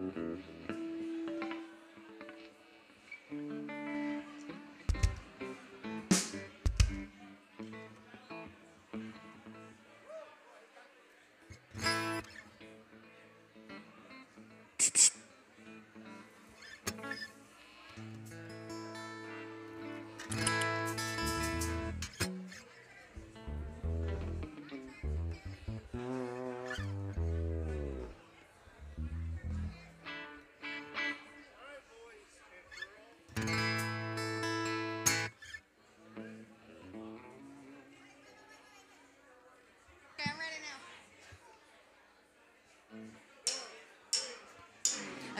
Okay,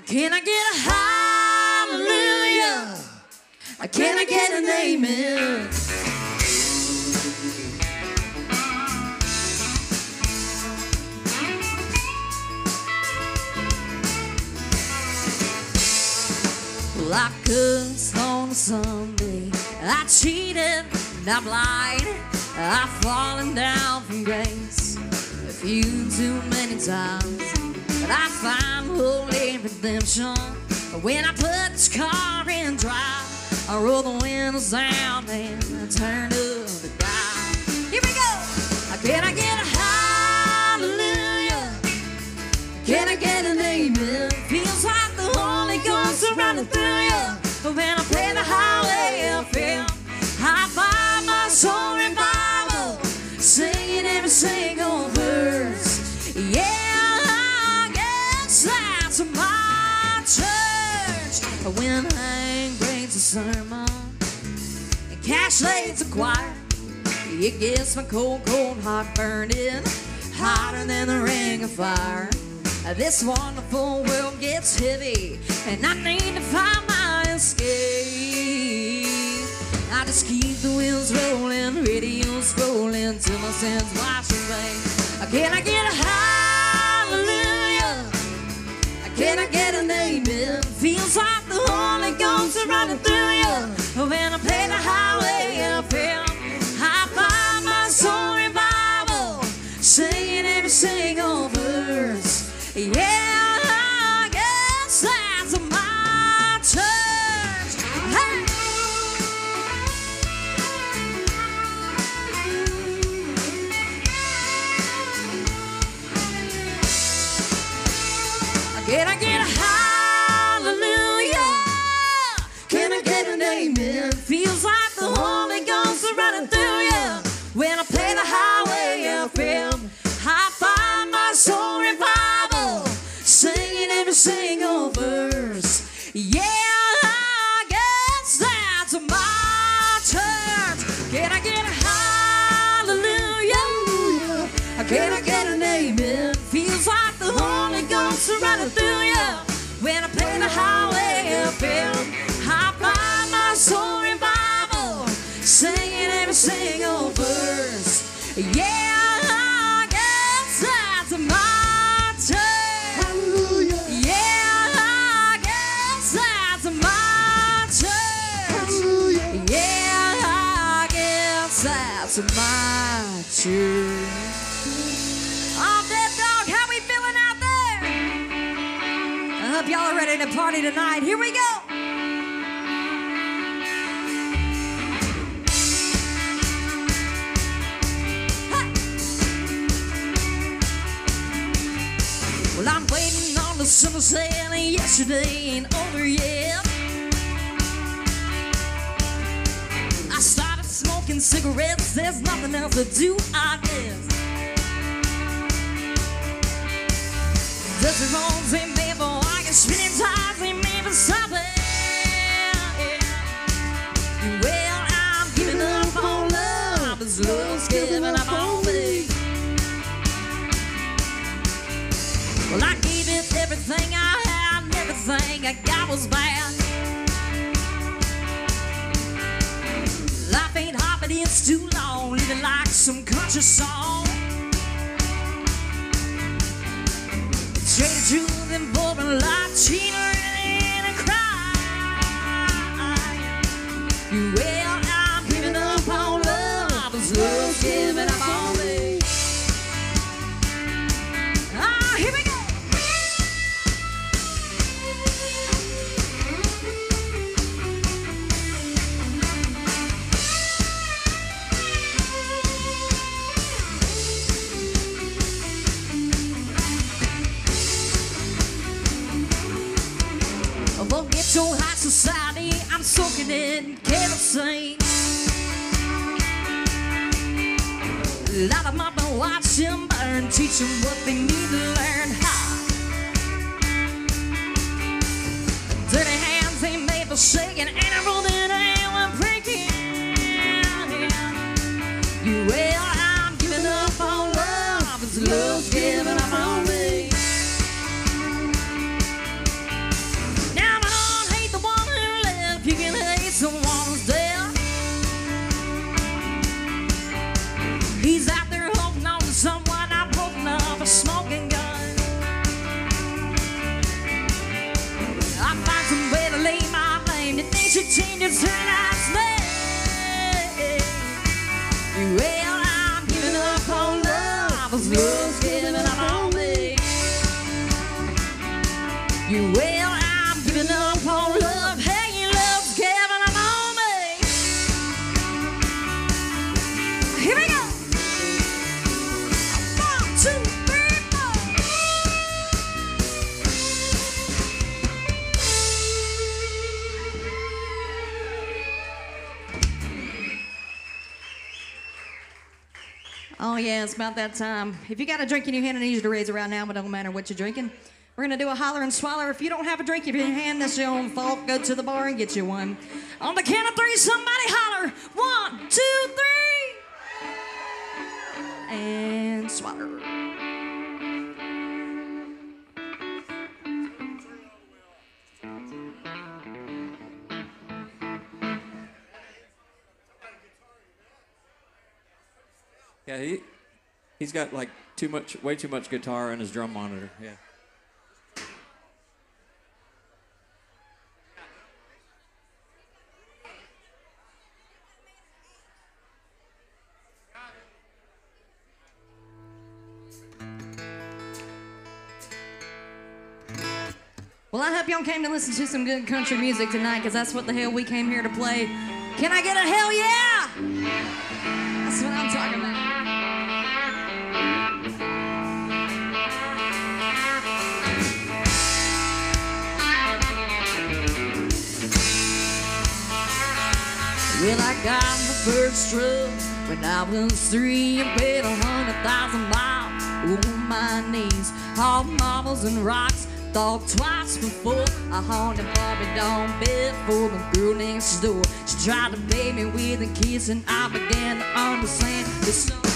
Can I get a hallelujah? Can I get an amen? Well, I cussed on Sunday. I cheated, and I lied. I've fallen down from grace a few too many times. But I find holy redemption when I put this car in drive. I roll the windows down and I turn up the dial. Here we go. Can I get a hallelujah? Can I get an amen? Feels like the Holy Ghost is running through you. Sermon and Cash lays a choir, it gets my cold, cold heart burning hotter than the ring of fire. This wonderful world gets heavy, and I need to find my escape. I just keep the wheels rolling, radio rolling till my sins wash away. Can I get a hallelujah? Can I get an amen? Feels like the Holy Ghost is running through you. When I play the highway FM, I find my soul revival, singing every single verse. Yeah, that's my. Oh, Dead Dog, how we feeling out there? I hope y'all are ready to party tonight. Here we go. Summer sailing. Yesterday ain't over yet. I started smoking cigarettes. There's nothing else to do, I guess. Does it wrong, say maybe I can spin in time, say maybe something. Well, I'm giving up on love, as love's giving up on me. Well, I everything I had, everything I got was bad. Life ain't but it's too long, living like some country song. Traded truth and for a lot cheaper than a Your high society, I'm soaking in kerosene. Light them up and watch them burn, teach them what they need to learn. Ha! Dirty hands ain't made for shaking, and I roll it Oh, yeah, it's about that time. If you got a drink in your hand, I need you to raise it right now, but don't matter what you're drinking. We're gonna do a holler and swallow. If you don't have a drink in your hand, that's your own fault. Go to the bar and get you one. On the count of three, somebody holler. One, two, three. And swallow. Yeah, he he's got like too much, way too much guitar in his drum monitor. Yeah. Well, I hope y'all came to listen to some good country music tonight, because that's what the hell we came here to play. Can I get a hell yeah? Well, I got my first truck when I was three and paid a hundred thousand miles on my knees. All marbles and rocks, thought twice before I haunted Barbie down bed for the girl next door. She tried to pay me with a kiss, and I began to understand the song.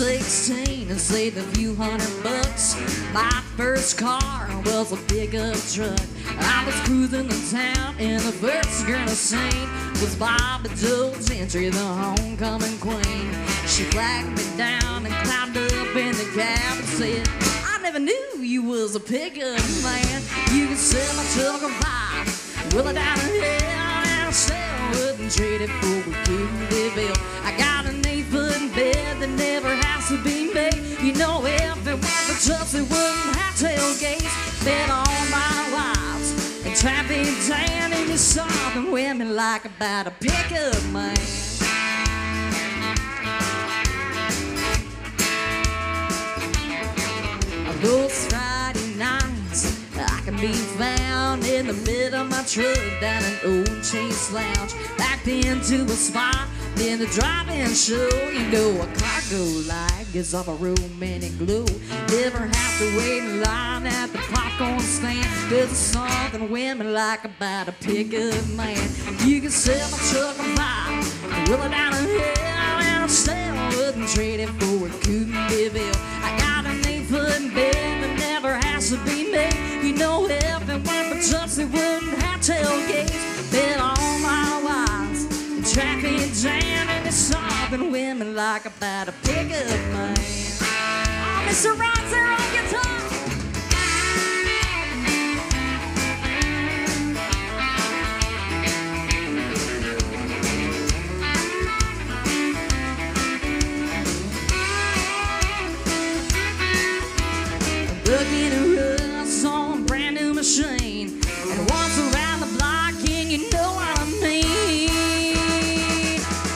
16 and saved a few hundred bucks. My first car was a pickup truck. I was cruising the town, and the first girl to seen was Bobby Joe Gentry, the homecoming queen. She flagged me down and climbed up in the cab and said, I never knew you was a pickup man. You can sell my truck or buy. Well, I down hell and I still wouldn't trade it for a Coupe bill. I got bed that never has to be made. You know, if it for trucks, it wouldn't have tailgates. Bet all my wives and traffic jam, and you saw them women like about a pickup man. I can be found in the middle of my truck down an old Chase Lounge, backed into a spot in the drive-in show. You know, a cargo light gives off a romantic glow. Never have to wait in line at the popcorn stand. There's something women like about a pickup man. You can sell my truck and buy, roll it down a hill, and I still wouldn't trade it for a coupe de ville. I got an eight-foot bed never has to be made. You know, if it weren't for trucks, it wouldn't have tailgates. Bet all my wives in traffic jam, and it's something women like about a pickup man. Oh, Mr. Ron's there on guitar. Looking at us on a brand new machine. And once around the block, and you know what I mean.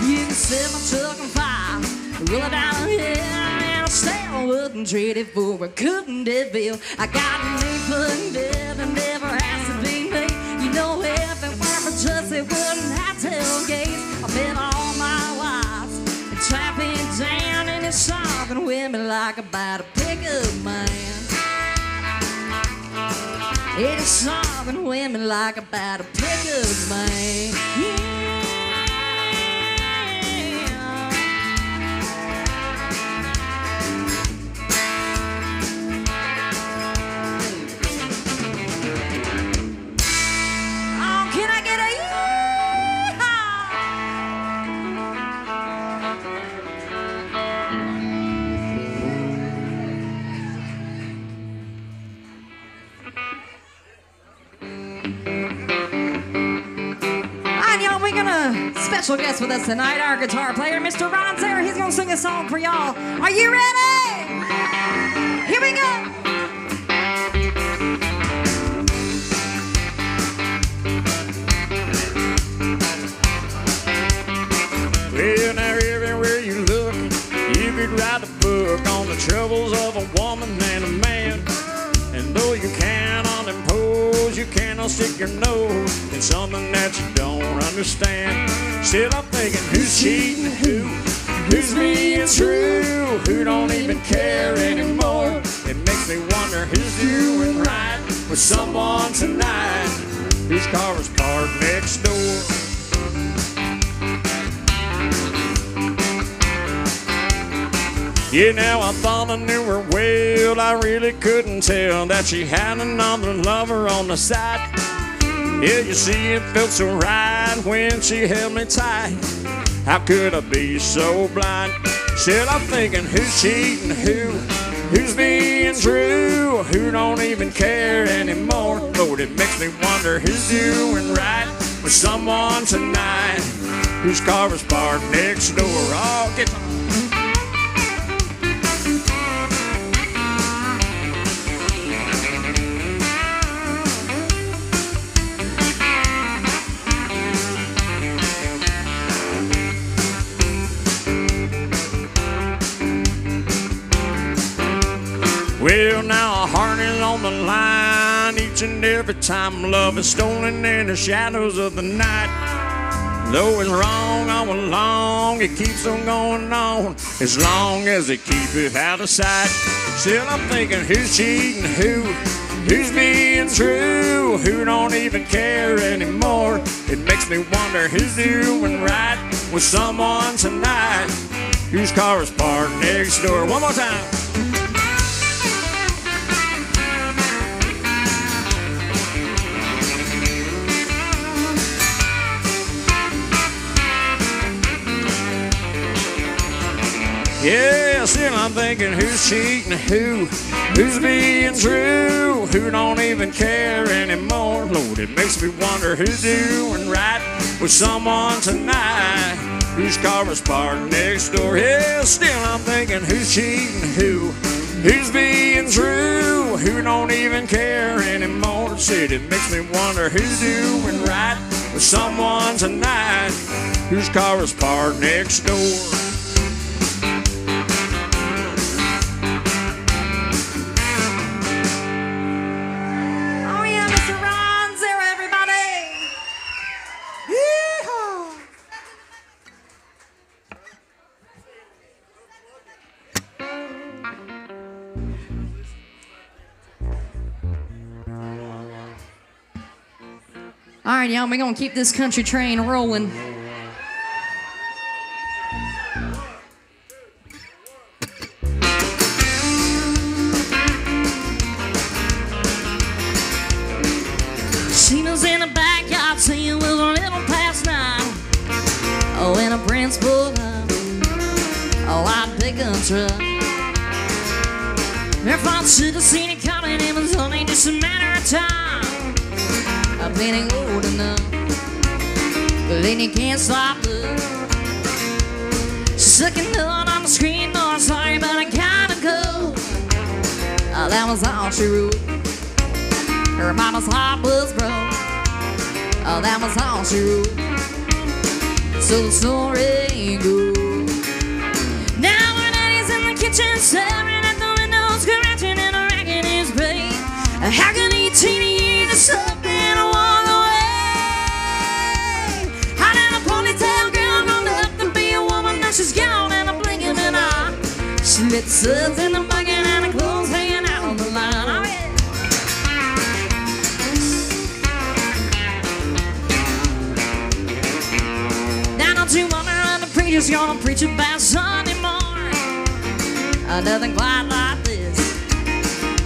You can set my truck on fire, roll it down here and I still wouldn't trade it for a couldn't devil. I got a name for dead and never has to be me. You know if it weren't for just it wouldn't have tailgates. I've been all my and trapping down and it's something women like about a pickup man. It's something women like about a pickup man. Special guest with us tonight, our guitar player, Mr. Ron Zara. He's gonna sing a song for y'all. Are you ready? Here we go. Well, now everywhere you look, you could write a book on the troubles of a woman and a man. Impose, you cannot stick your nose in something that you don't understand. Still, I'm thinking, who's cheating who? Who's being true? Who don't even care anymore? It makes me wonder who's doing right with someone tonight. Whose car was parked next door? Yeah, now I thought I knew her well. I really couldn't tell that she had another lover on the side. Yeah, you see, it felt so right when she held me tight. How could I be so blind? Still, I'm thinking, who's cheating who? Who's being true? Who don't even care anymore? Lord, it makes me wonder who's doing right with someone tonight. Whose car was parked next door? Oh, get Well, now a heart is on the line each and every time love is stolen in the shadows of the night. Though it's wrong all along, it keeps on going on as long as they keep it out of sight. Still, I'm thinking, who's cheating who? Who's being true? Who don't even care anymore? It makes me wonder who's doing right with someone tonight. Whose car is parked next door? One more time. Yeah, still I'm thinking who's cheating who, who's being true, who don't even care anymore. Lord, it makes me wonder who's doing right with someone tonight. Whose car was parked next door? Yeah, still I'm thinking who's cheating who, who's being true, who don't even care anymore. Said it makes me wonder who's doing right with someone tonight. Whose car was parked next door? Right, y'all, we're gonna keep this country train rolling. She was in the backyard singing with a little past nine. Oh, and a Prince pulled up. Oh, I pick up truck. Her father should have seen it coming. It was only just a matter of time. I've been old enough, but then you can't stop. She's sucking blood on the screen. No, I'm sorry, but I gotta go. Oh, that was all she wrote. Her mama's heart was broke. Oh, that was all she wrote. So the story goes. Now her daddy's in the kitchen, staring at the window, scratching and racking his brain. How can he change the something She lit suds in the bucket and her clothes hanging out on the line. Oh, yeah. Now don't you wonder when the preacher's gonna preach about Sunday morning? Nothing quite like this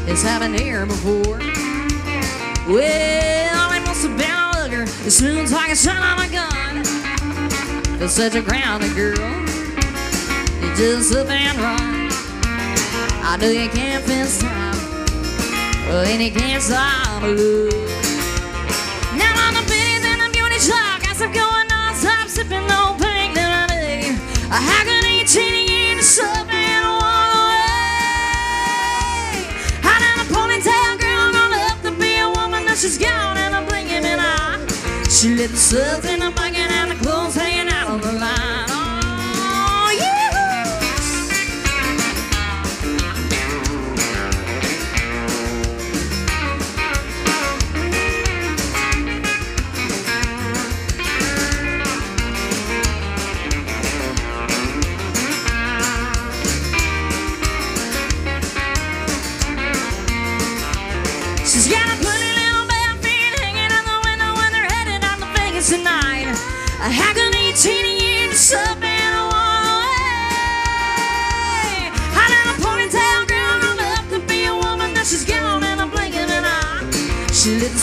has happened here before. Well, it must have been a looker. It sounds like a son of a gun. For such a grounded girl, you just up and run. I know you can't fence time, then you can't stop love. Now on the biddies and the beauty shop, got some going on, stop sipping no pink lemonade. How can he cheating in the sub and walk away? How did a ponytail girl grown up to be a woman that she's gone and I'm blinking an eye? She lit the subs in the bucket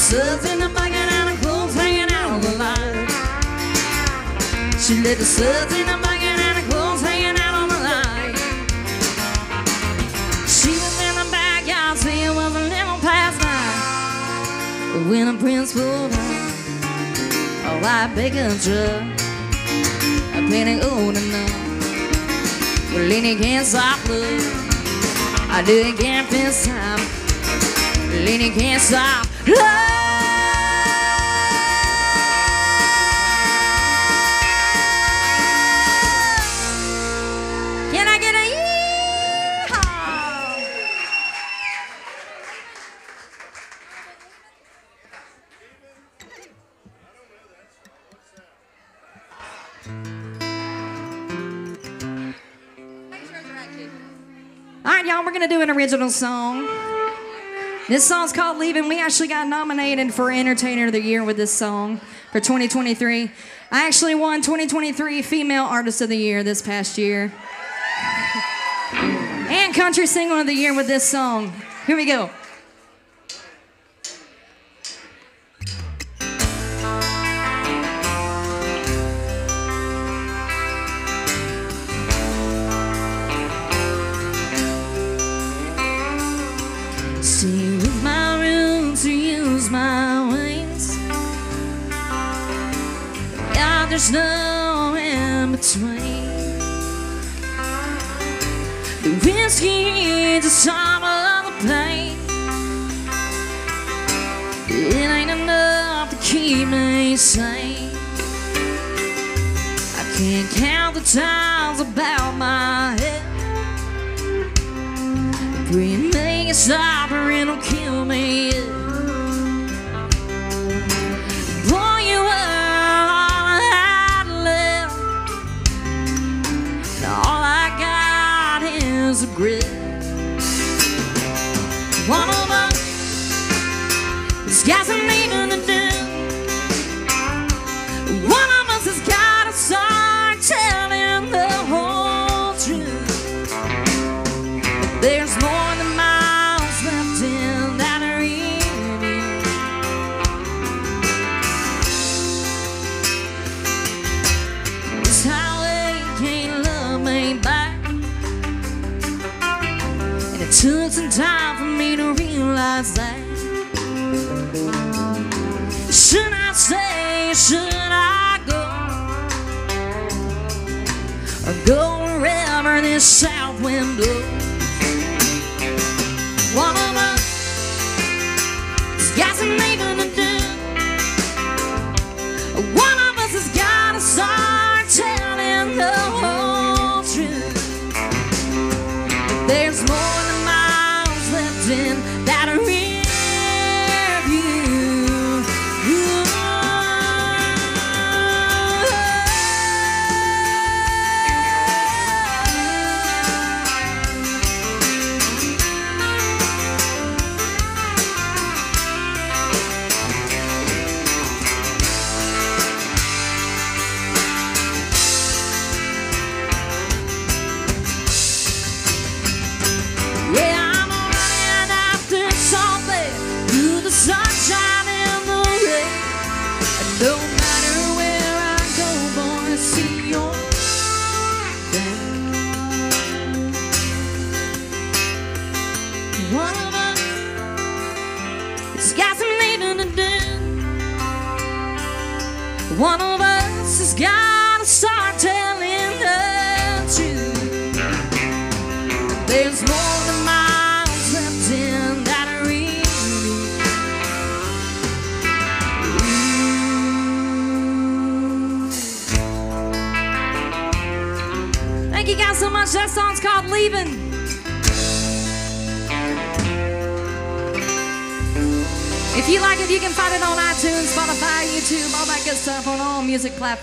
The subs in the bucket and her clothes hanging out on the line. She lit the subs in the bucket and her clothes hanging out on the line. She was in the backyard, see it was a little past nine. When a prince pulled out a white bacon truck, a penny old enough. Well, he can't stop love. I do it can't fence time. He can't stop love. Can I get a. All right, y'all, we're going to do an original song. This song's called Leaving. We actually got nominated for Entertainer of the Year with this song for 2023. I actually won 2023 Female Artist of the Year this past year. and Country Single of the Year with this song. Here we go. My wings. Yeah, there's no in between. The whiskey some of the pain. It ain't enough to keep me sane. I can't count the times about my head. Make it stop or it'll kill me. Is regret. One of us has got time for me to realize that. Should I stay? Should I go? Or go wherever this south wind blows?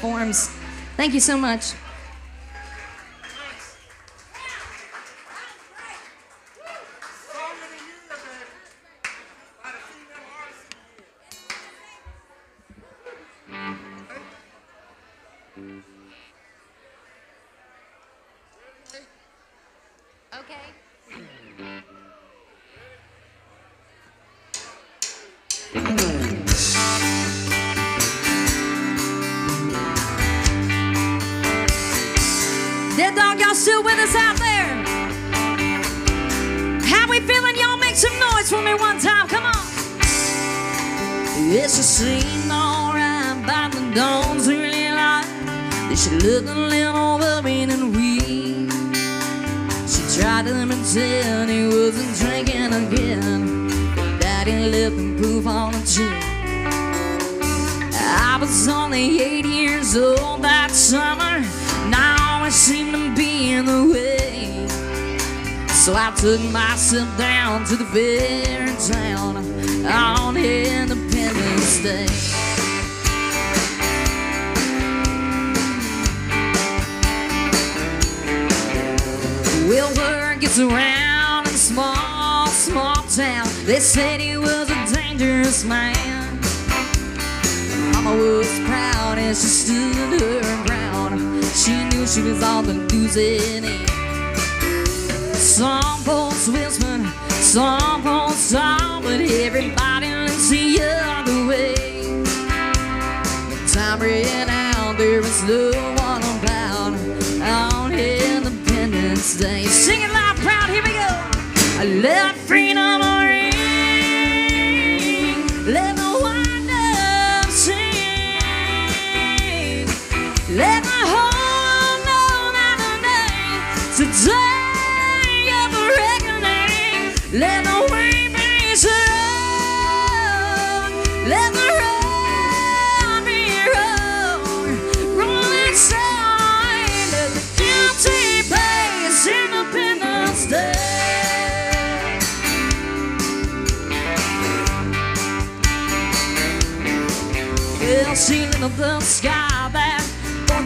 forms. Thank you so much.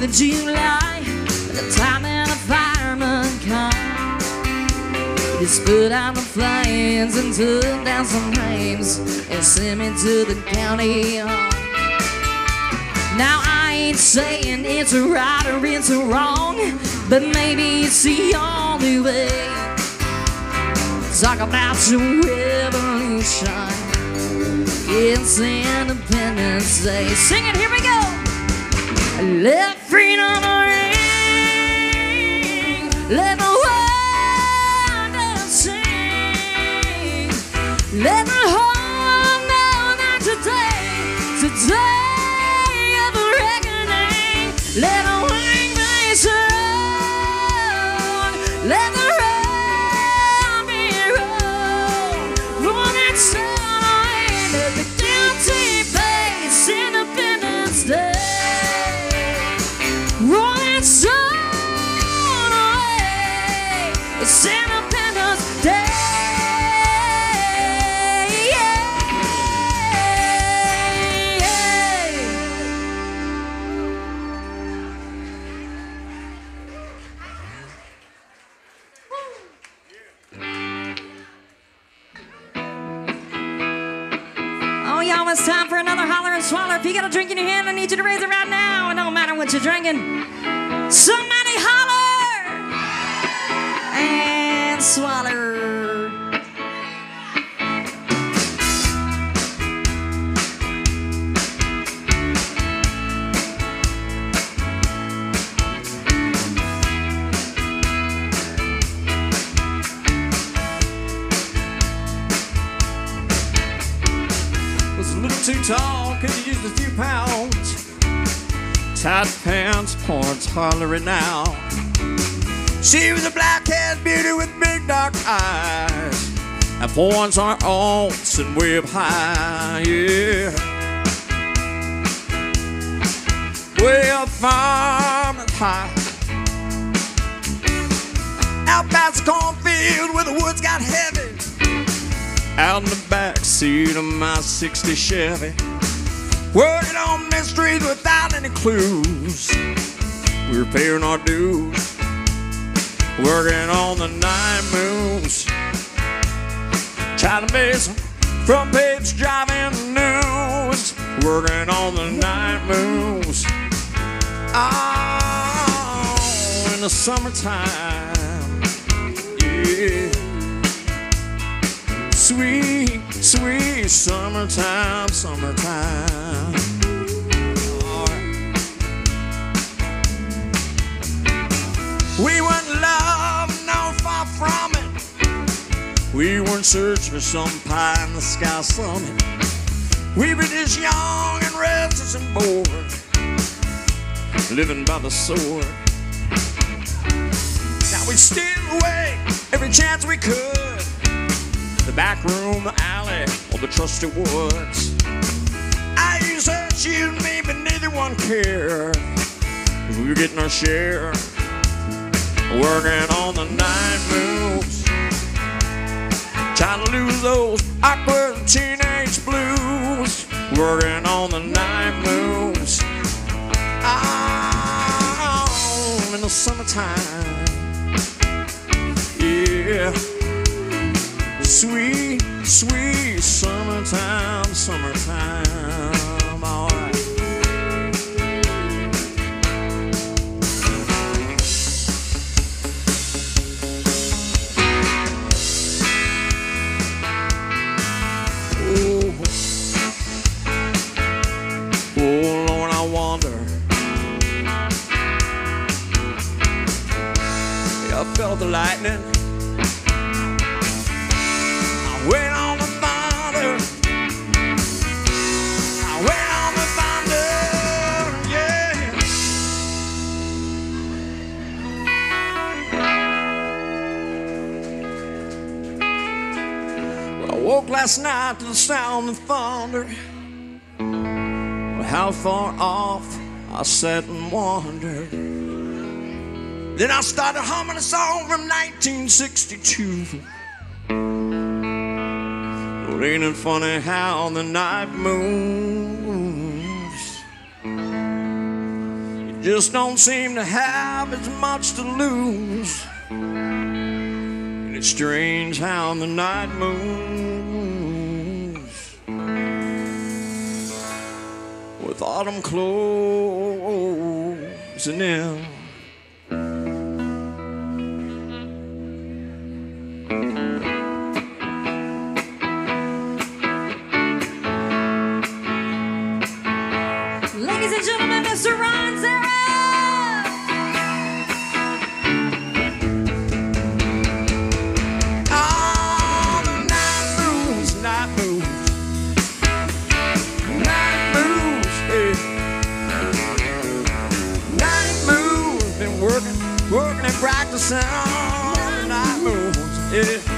of July, the time and a fireman comes. they spit out the flames and took down some names and sent me to the county. Now I ain't saying it's right or it's wrong, but maybe it's the only way. Talk about your revolution. It's Independence Day. Sing it, here we go! Let freedom ring. Let the wonder sing. Let the whole know that today, today of reckoning. Let you got a drink in your hand, I need you to raise it right now. It don't matter what you're drinking. Somebody holler and swallow. too tall could have used a few pounds. Tight pants, points, hollering now. She was a black-haired beauty with big dark eyes. And porns are alts and whip high, yeah. Way up farm and high. Out past the cornfield where the woods got heavy. Out in the back seat of my 60 Chevy. Working on mysteries without any clues. We were paying our dues. Working on the nine moons. Trying to make some front page driving news. Working on the night moves. Oh, in the summertime. Yeah. Sweet, sweet summertime, summertime. We weren't love, no far from it. We weren't searching for some pie in the sky summit. We were just young and restless and bored, living by the sword. Now we steal away every chance we could. The back room, the alley, or the trusty woods. I used her, she used me, but neither one cared. We were getting our share, working on the night moves. Trying to lose those awkward teenage blues. Working on the night moves. Oh, in the summertime. Yeah. Sweet, sweet summertime, summertime. All right. Oh, oh Lord, I wonder. Yeah, I felt the lightning. Woke last night to the sound of thunder. How far off I sat and wondered. Then I started humming a song from 1962. Well, ain't it funny how the night moves? You just don't seem to have as much to lose. And it's strange how the night moves. With autumn closing in. Ladies and gentlemen, Mr. Ron the night moves, yeah.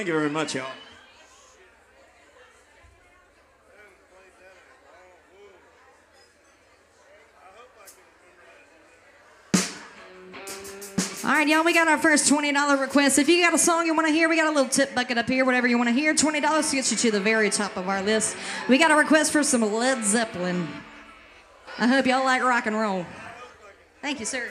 Thank you very much, y'all. All right, y'all, we got our first $20 request. If you got a song you want to hear, we got a little tip bucket up here, whatever you want to hear. $20 gets you to the very top of our list. We got a request for some Led Zeppelin. I hope y'all like rock and roll. Thank you, sir.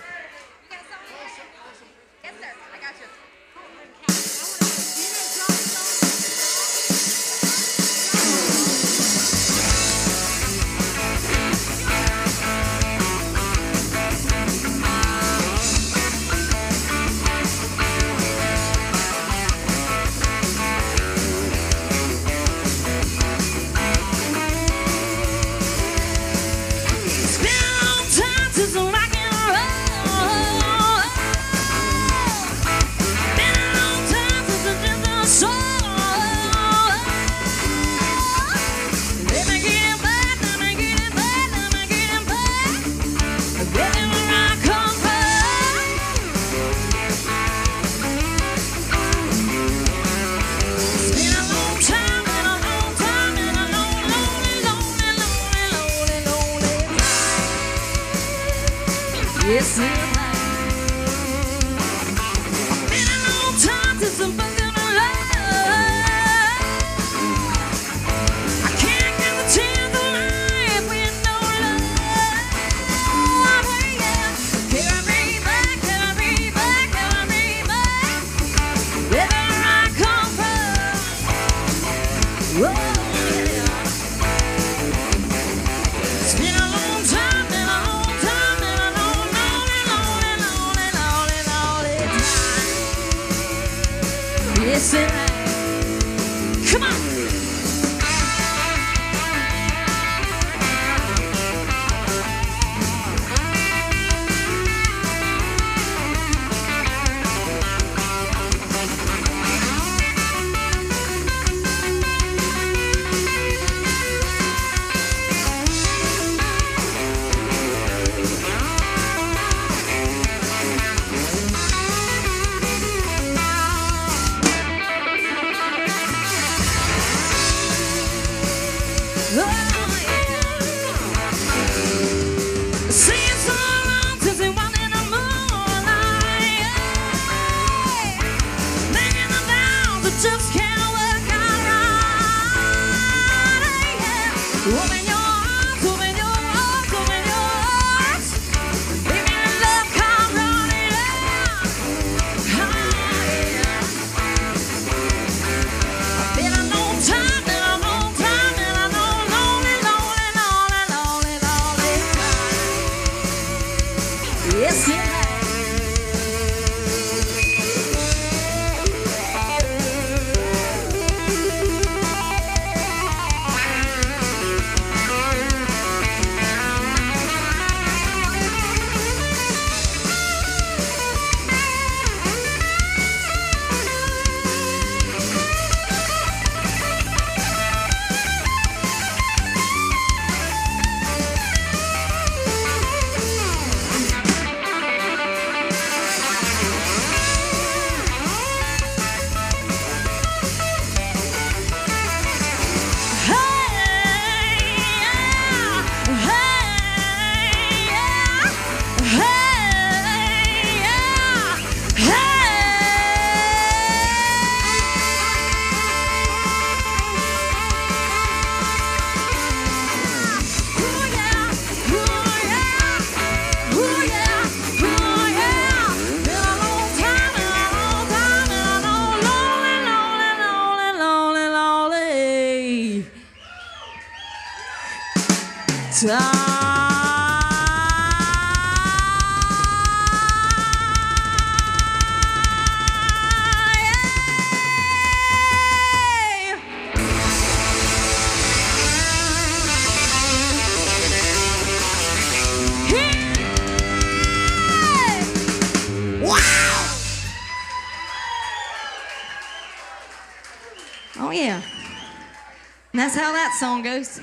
Song goes.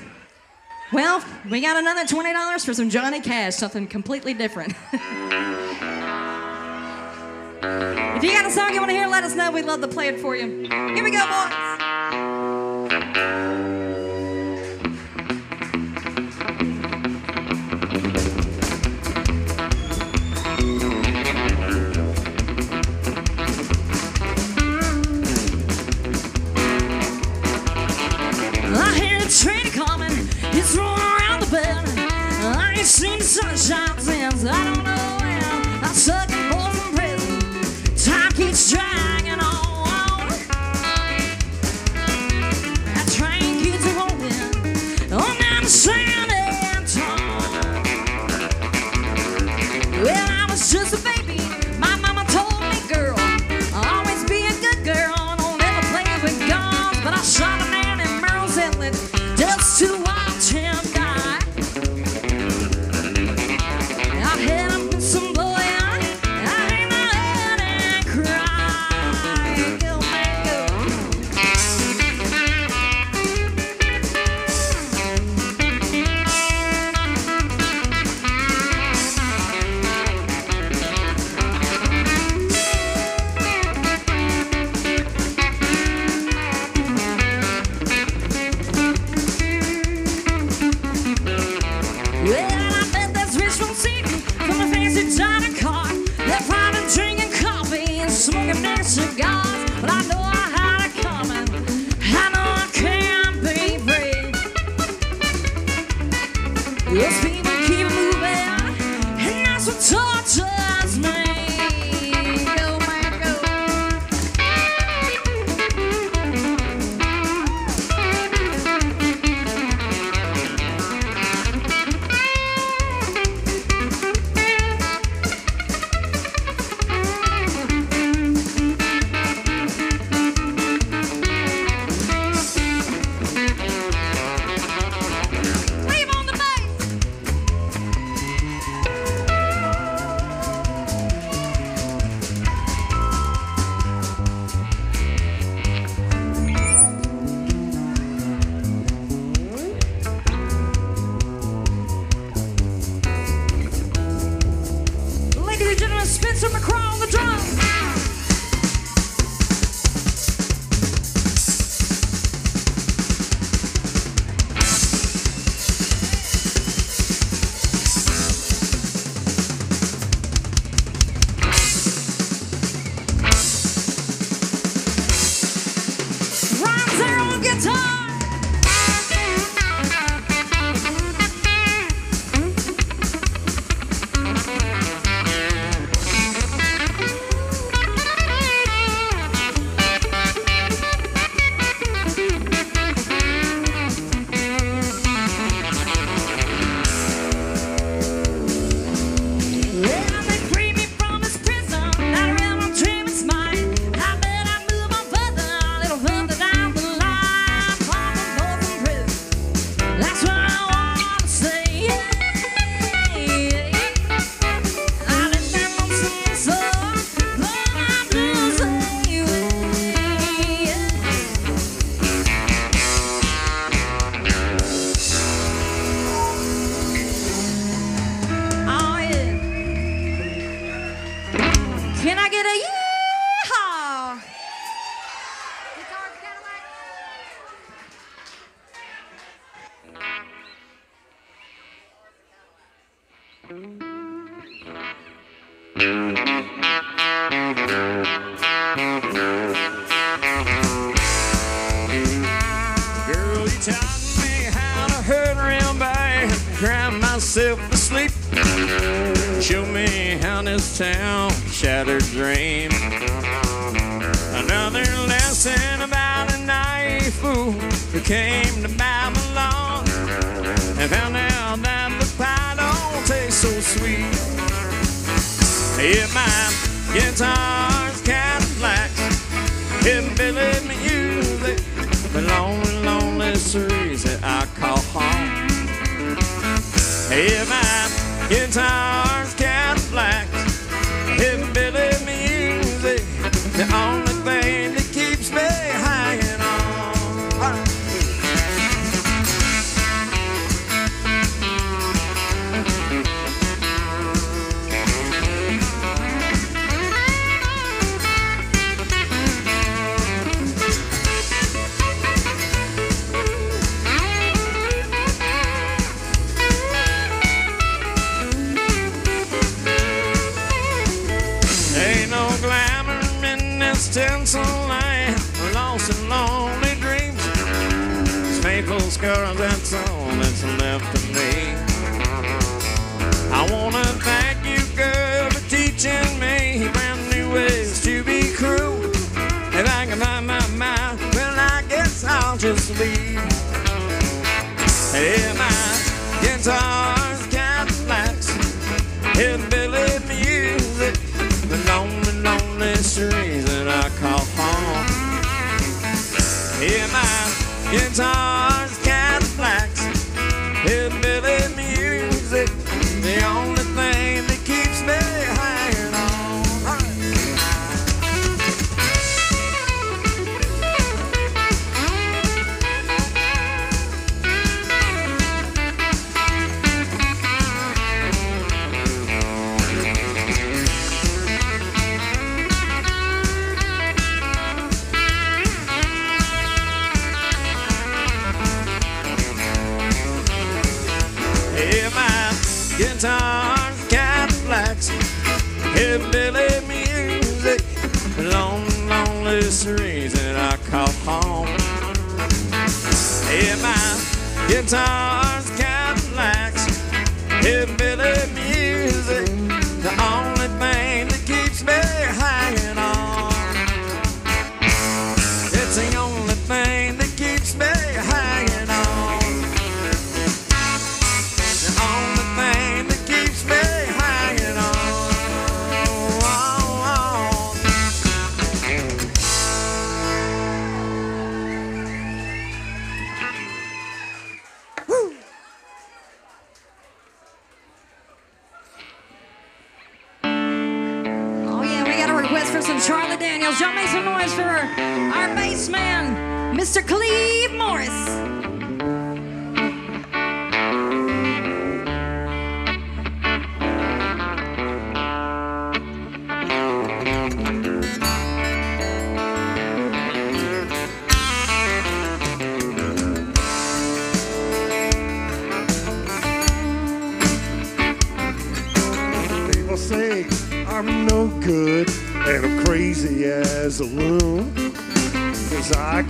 Well, we got another $20 for some Johnny Cash, something completely different. If you got a song you want to hear, let us know. We'd love to play it for you. Here we go, boys.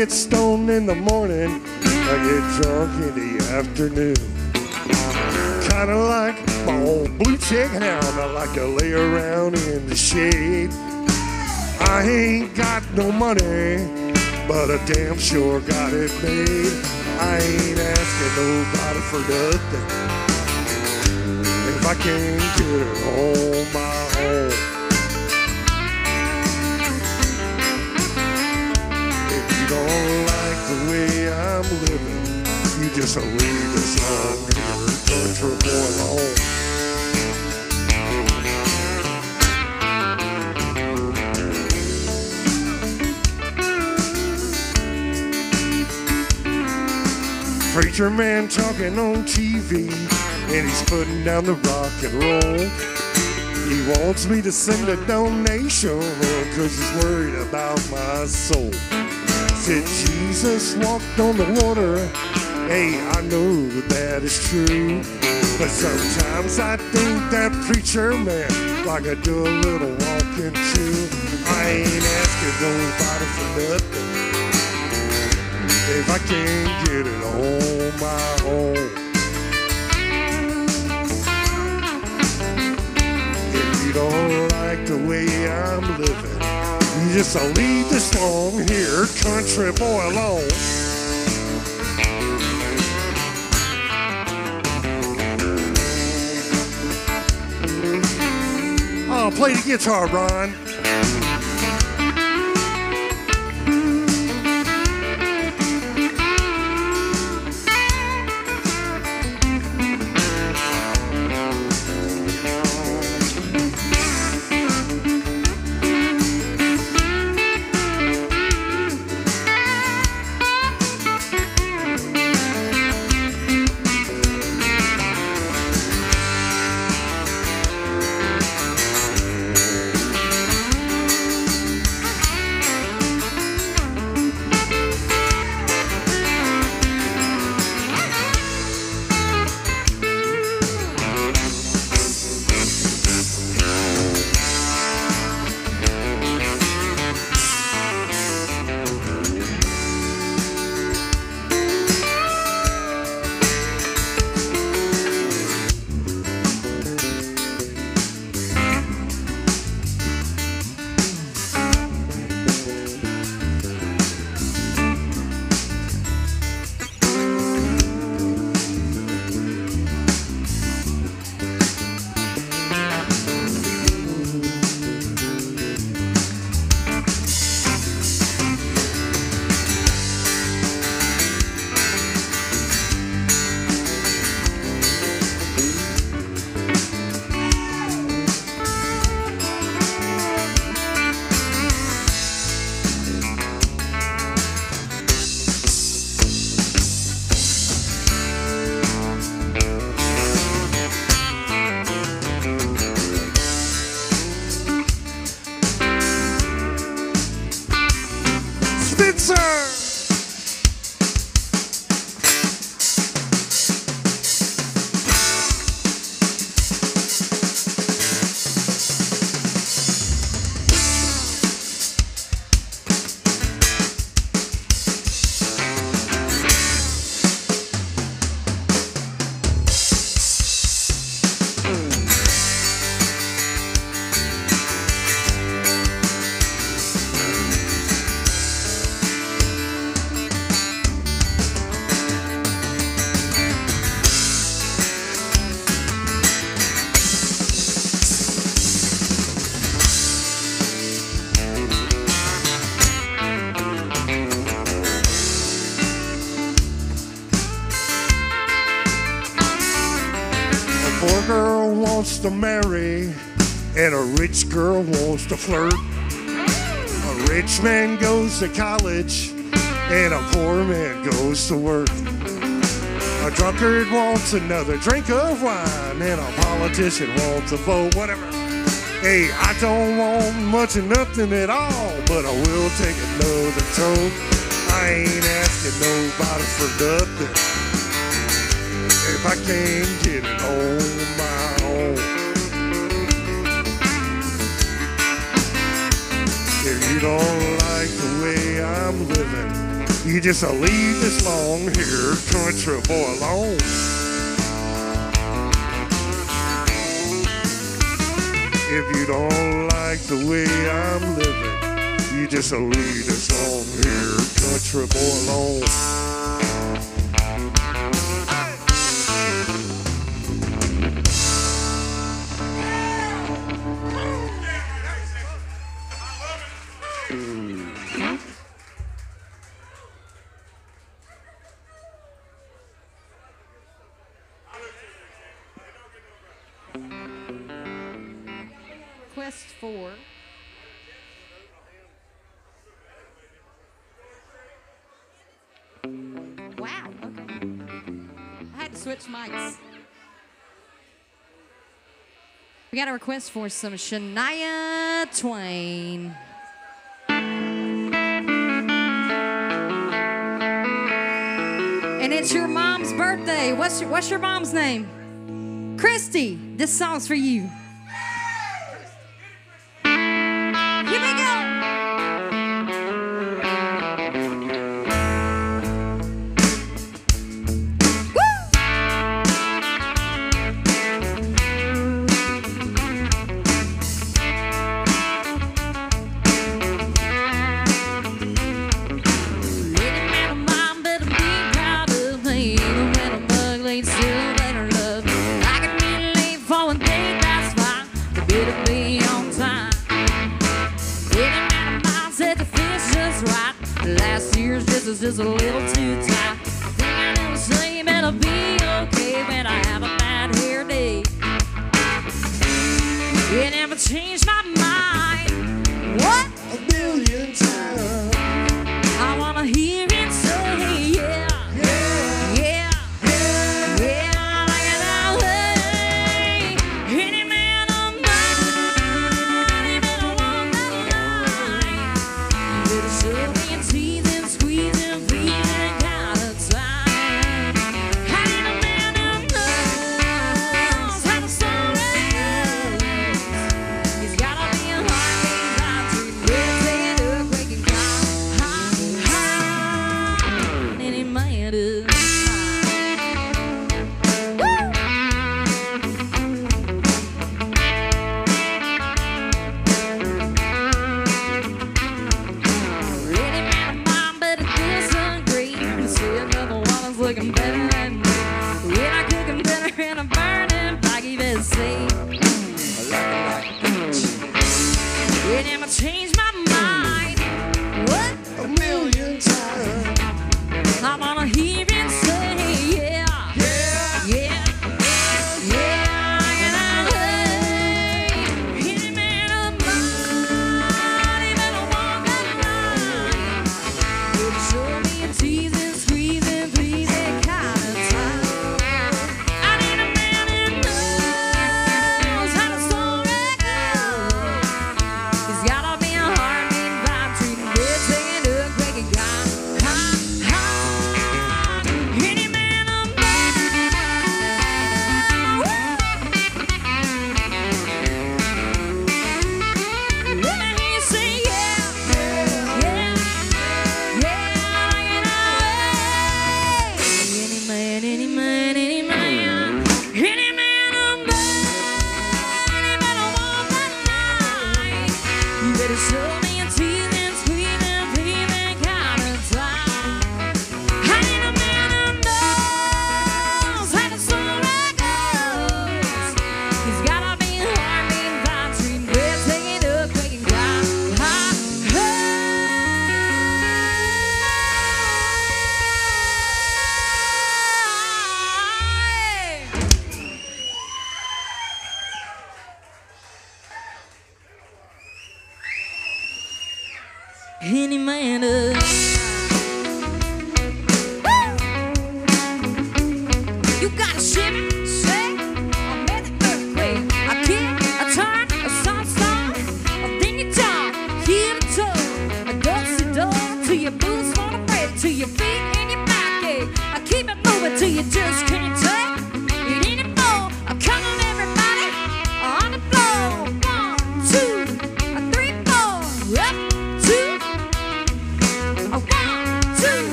Get stoned in the morning, I get drunk in the afternoon. Kinda like my old blue tick hound, I like to lay around in the shade. I ain't got no money, but I damn sure got it made. I ain't asking nobody for nothing if I can't get it on my I'm living, you just leave this song here, country boy alone. Preacher man talking on TV, and he's putting down the rock and roll. He wants me to send a donation, cause he's worried about my soul. Said Jesus walked on the water, hey, I know that that is true. But sometimes I think that preacher man, like I do a little walking too. I ain't asking nobody for nothing if I can't get it on my own. If you don't like the way I'm living, you just leave this song here, country boy alone. Oh, play the guitar, Ron. To marry, and a rich girl wants to flirt. A rich man goes to college, and a poor man goes to work. A drunkard wants another drink of wine, and a politician wants a vote, whatever. Hey, I don't want much of nothing at all, but I will take another toke. I ain't asking nobody for nothing if I can't get it on my you don't like the way I'm living, you just uh, leave this long haired country boy alone. If you don't like the way I'm living, you just uh, leave this long haired country boy alone. A request for some Shania Twain. And it's your mom's birthday. What's your, what's your mom's name? Christy. This song's for you.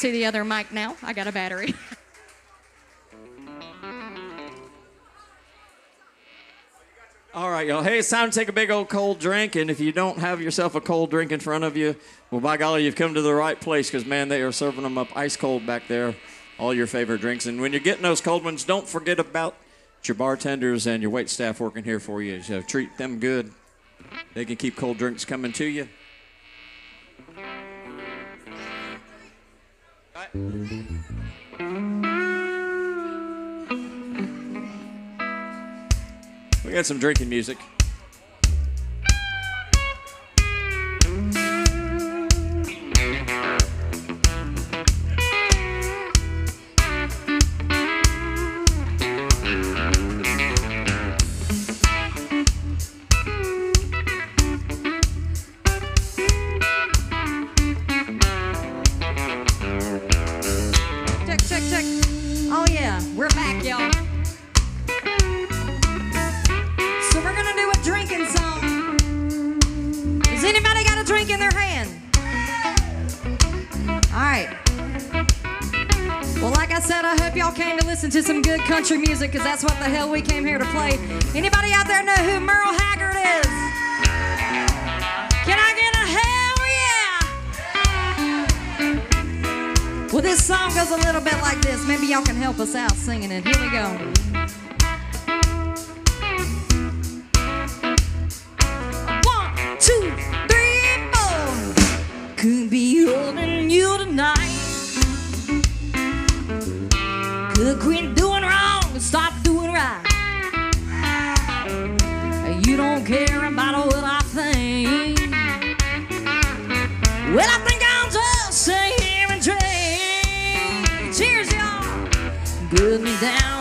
To the other mic now. I got a battery. All right, y'all. Hey, it's time to take a big old cold drink. And if you don't have yourself a cold drink in front of you, well, by golly, you've come to the right place because, man, they are serving them up ice cold back there, all your favorite drinks. And when you're getting those cold ones, don't forget about your bartenders and your wait staff working here for you. So treat them good. They can keep cold drinks coming to you. We got some drinking music. Country music because that's what the hell we came here to play. Anybody out there know who Merle Haggard is? Can I get a hell yeah? Well, this song goes a little bit like this. Maybe y'all can help us out singing it. Here we go. Down,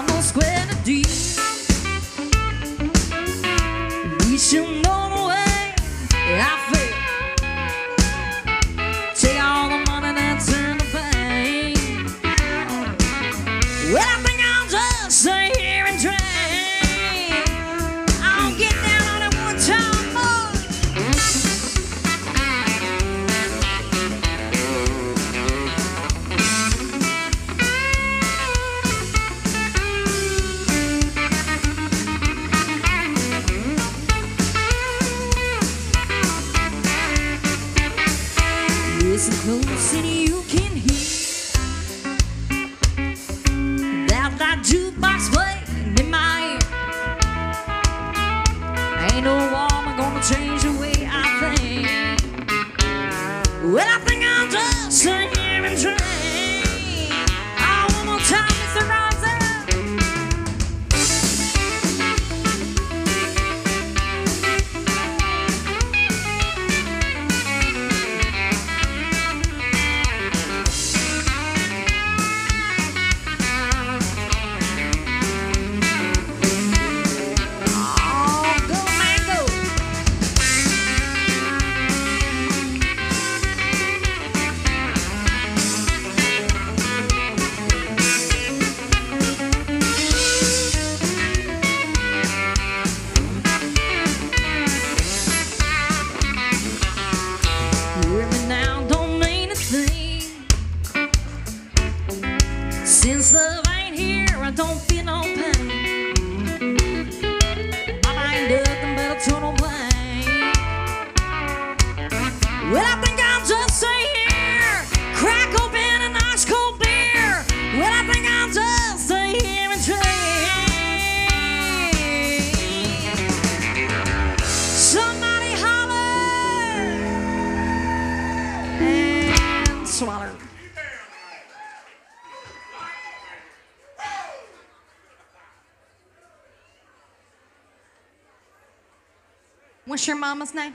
mama's name?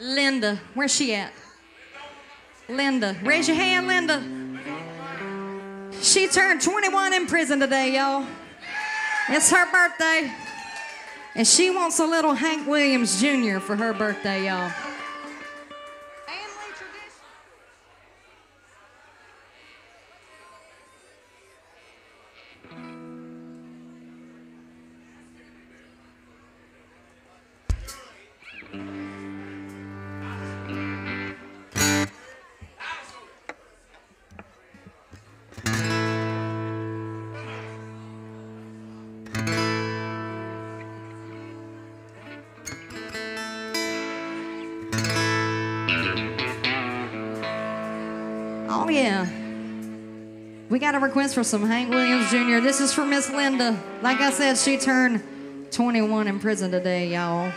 Linda. Where's she at? Linda. Raise your hand, Linda. She turned 21 in prison today, y'all. It's her birthday. And she wants a little Hank Williams Jr. for her birthday, y'all. Got a request for some Hank Williams Jr. This is for Miss Linda. Like I said, she turned 21 in prison today, y'all.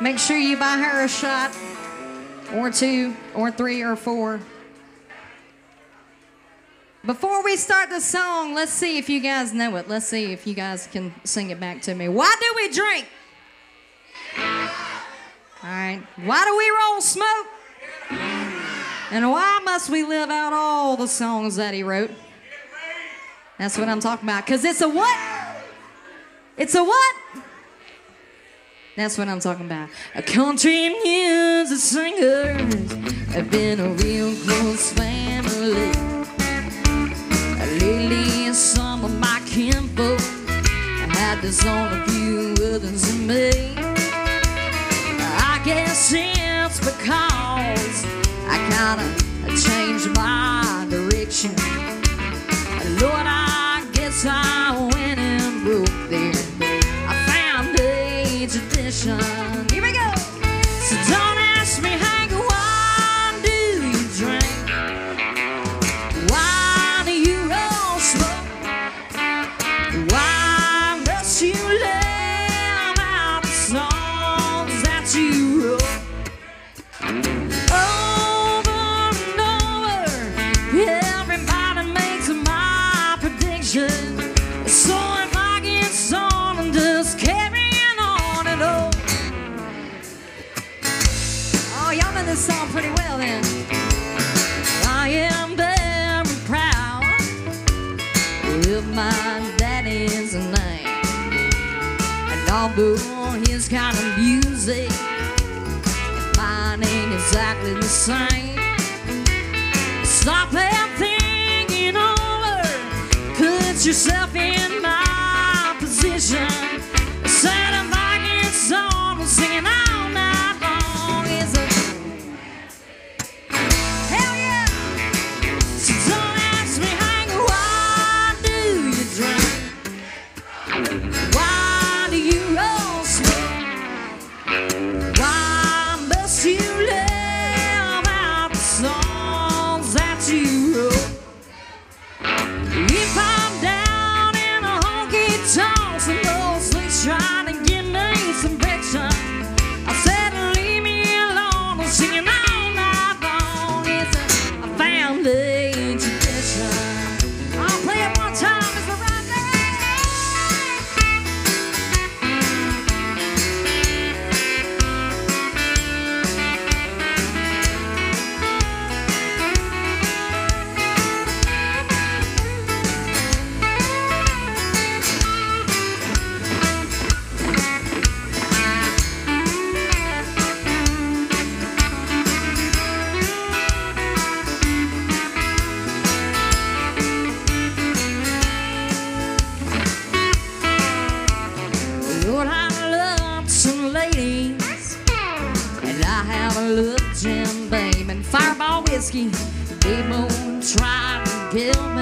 Make sure you buy her a shot, or two, or three, or four. Before we start the song, let's see if you guys know it. Let's see if you guys can sing it back to me. Why do we drink? All right. Why do we roll smoke? And why must we live out all the songs that he wrote? That's what I'm talking about. Because it's a what? It's a what? That's what I'm talking about. A country music singers have been a real close family. Lately, some of my kinfolk had this on a few others than me. I guess it's because I kinda changed my direction. Lord, I guess I went and broke there. I found a tradition. Although his kind of music mine ain't exactly the same. Stop that thinking over. Put yourself in my tried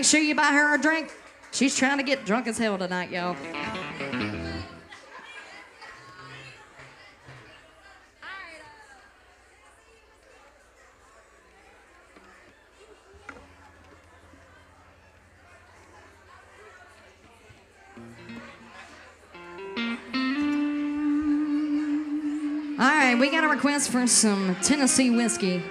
Make sure you buy her a drink. She's trying to get drunk as hell tonight, y'all. All right, we got a request for some Tennessee whiskey.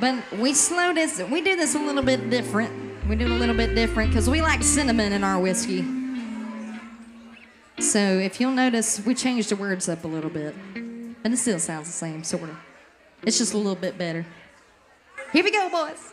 But we slow this, we do this a little bit different. We do it a little bit different because we like cinnamon in our whiskey. So if you'll notice, we changed the words up a little bit. And it still sounds the same, sort of. It's just a little bit better. Here we go, boys.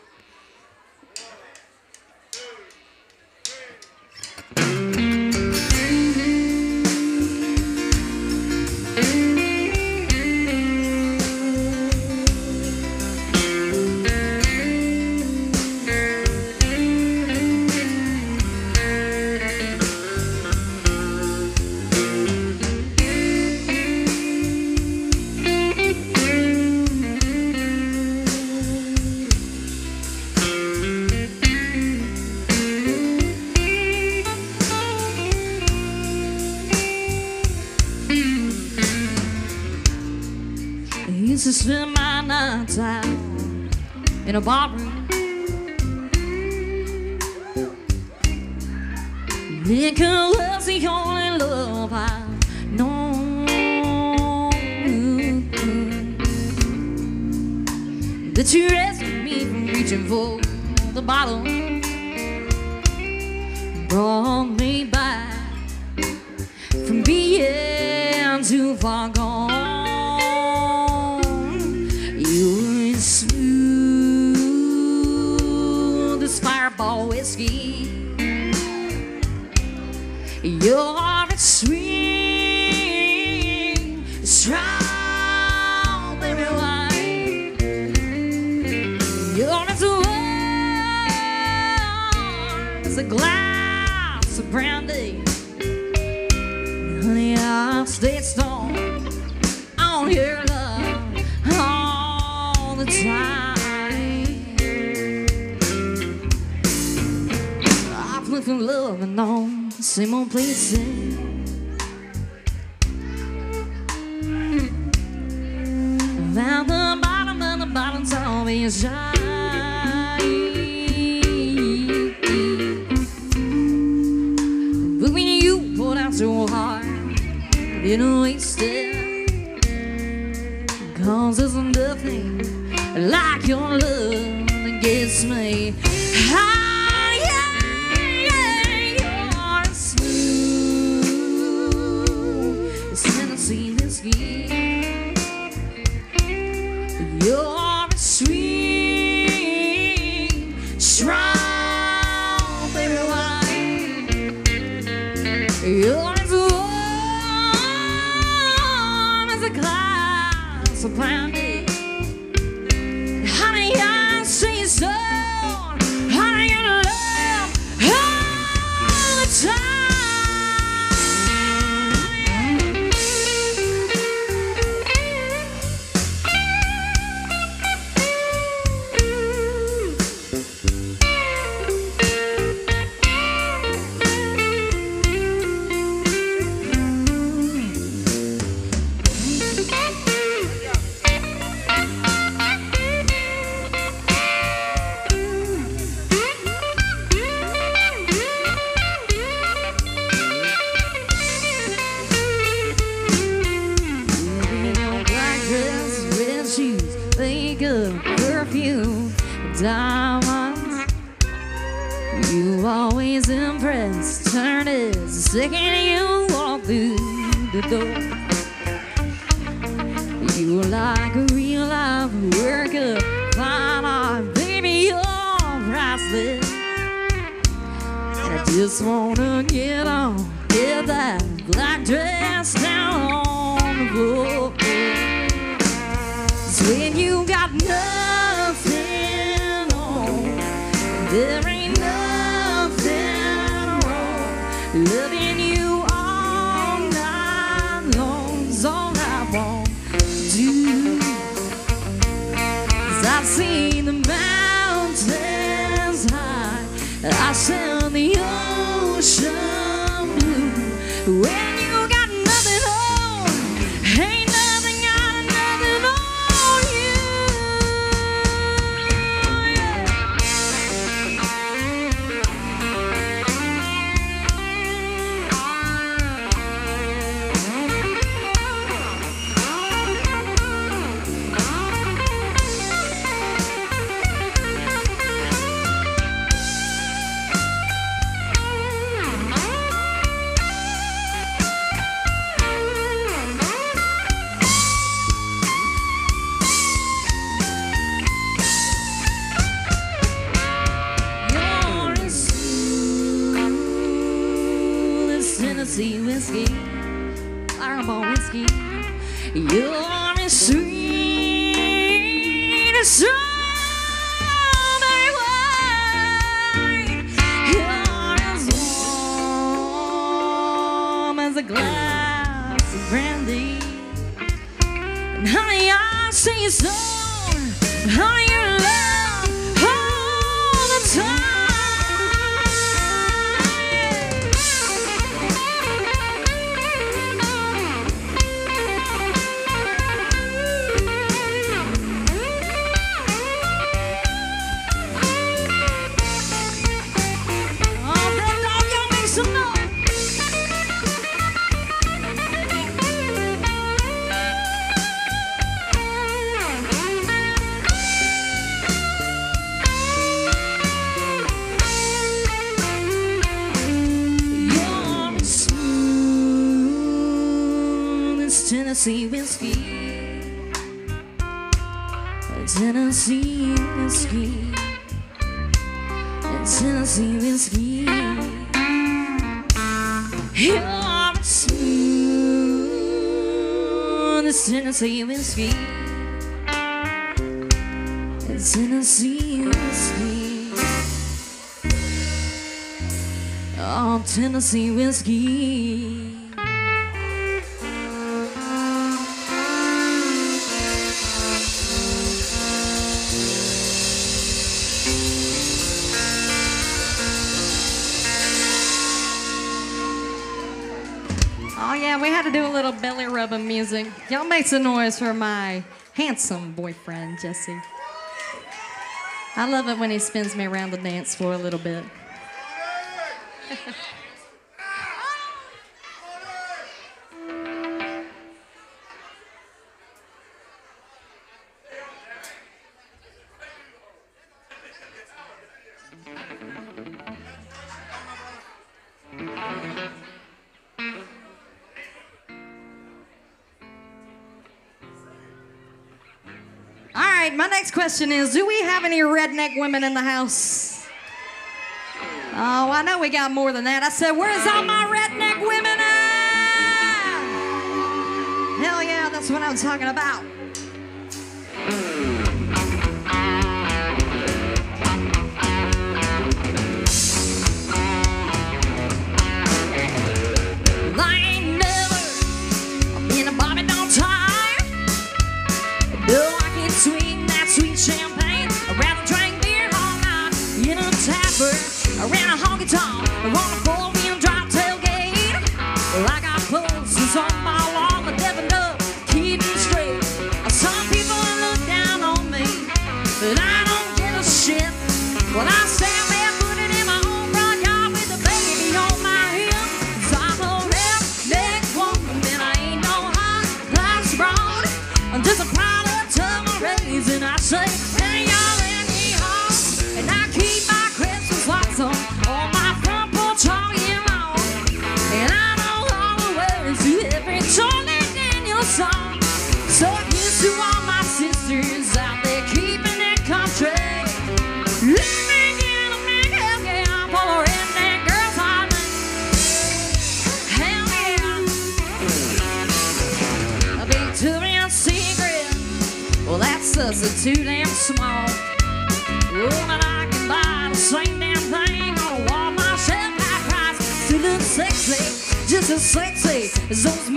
In a barroom. Liquor was the only love I know. That you rescued me from reaching for the bottle, fancy whiskey. Oh yeah, we had to do a little belly rubbing music. Y'all make some noise for my handsome boyfriend, Jesse. I love it when he spins me around the dance floor a little bit. question is do we have any redneck women in the house? Oh, I know we got more than that. I said, where's all my redneck women at? Hell yeah, that's what I'm talking about. around a honky tonk, around the floor. cause they're too damn small. Oh, but I can buy the same damn thing on a Walmart shelf. high price. Feeling sexy, just as sexy as those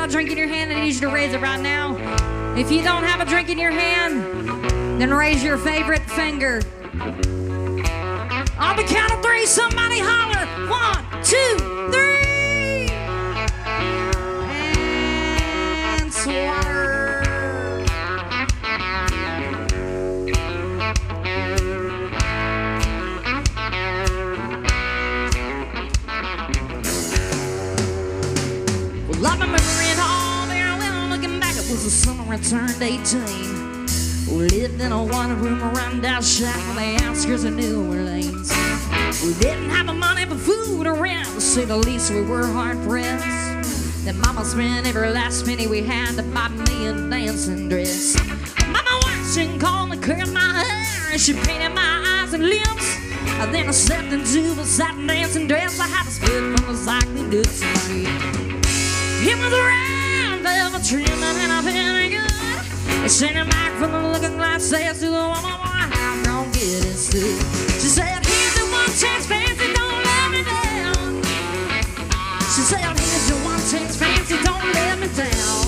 got a drink in your hand, I need you to raise it right now. If you don't have a drink in your hand, then raise your favorite finger. On the count of three, somebody holler. Turned 18. We lived in a one room around down shack on the outskirts of New Orleans. We didn't have the money for food around, to say the least, we were hard pressed. Then Mama spent every last penny we had to buy me a dancing dress. Mama washed and called and my hair, and she painted my eyes and lips. And then I stepped into the satin dancing dress. I had to And sending back from the looking glass says to the woman, boy, how gon' get it stood. She said, here's the one chance, fancy, don't let me down. She said, here's the one chance, fancy, don't let me down.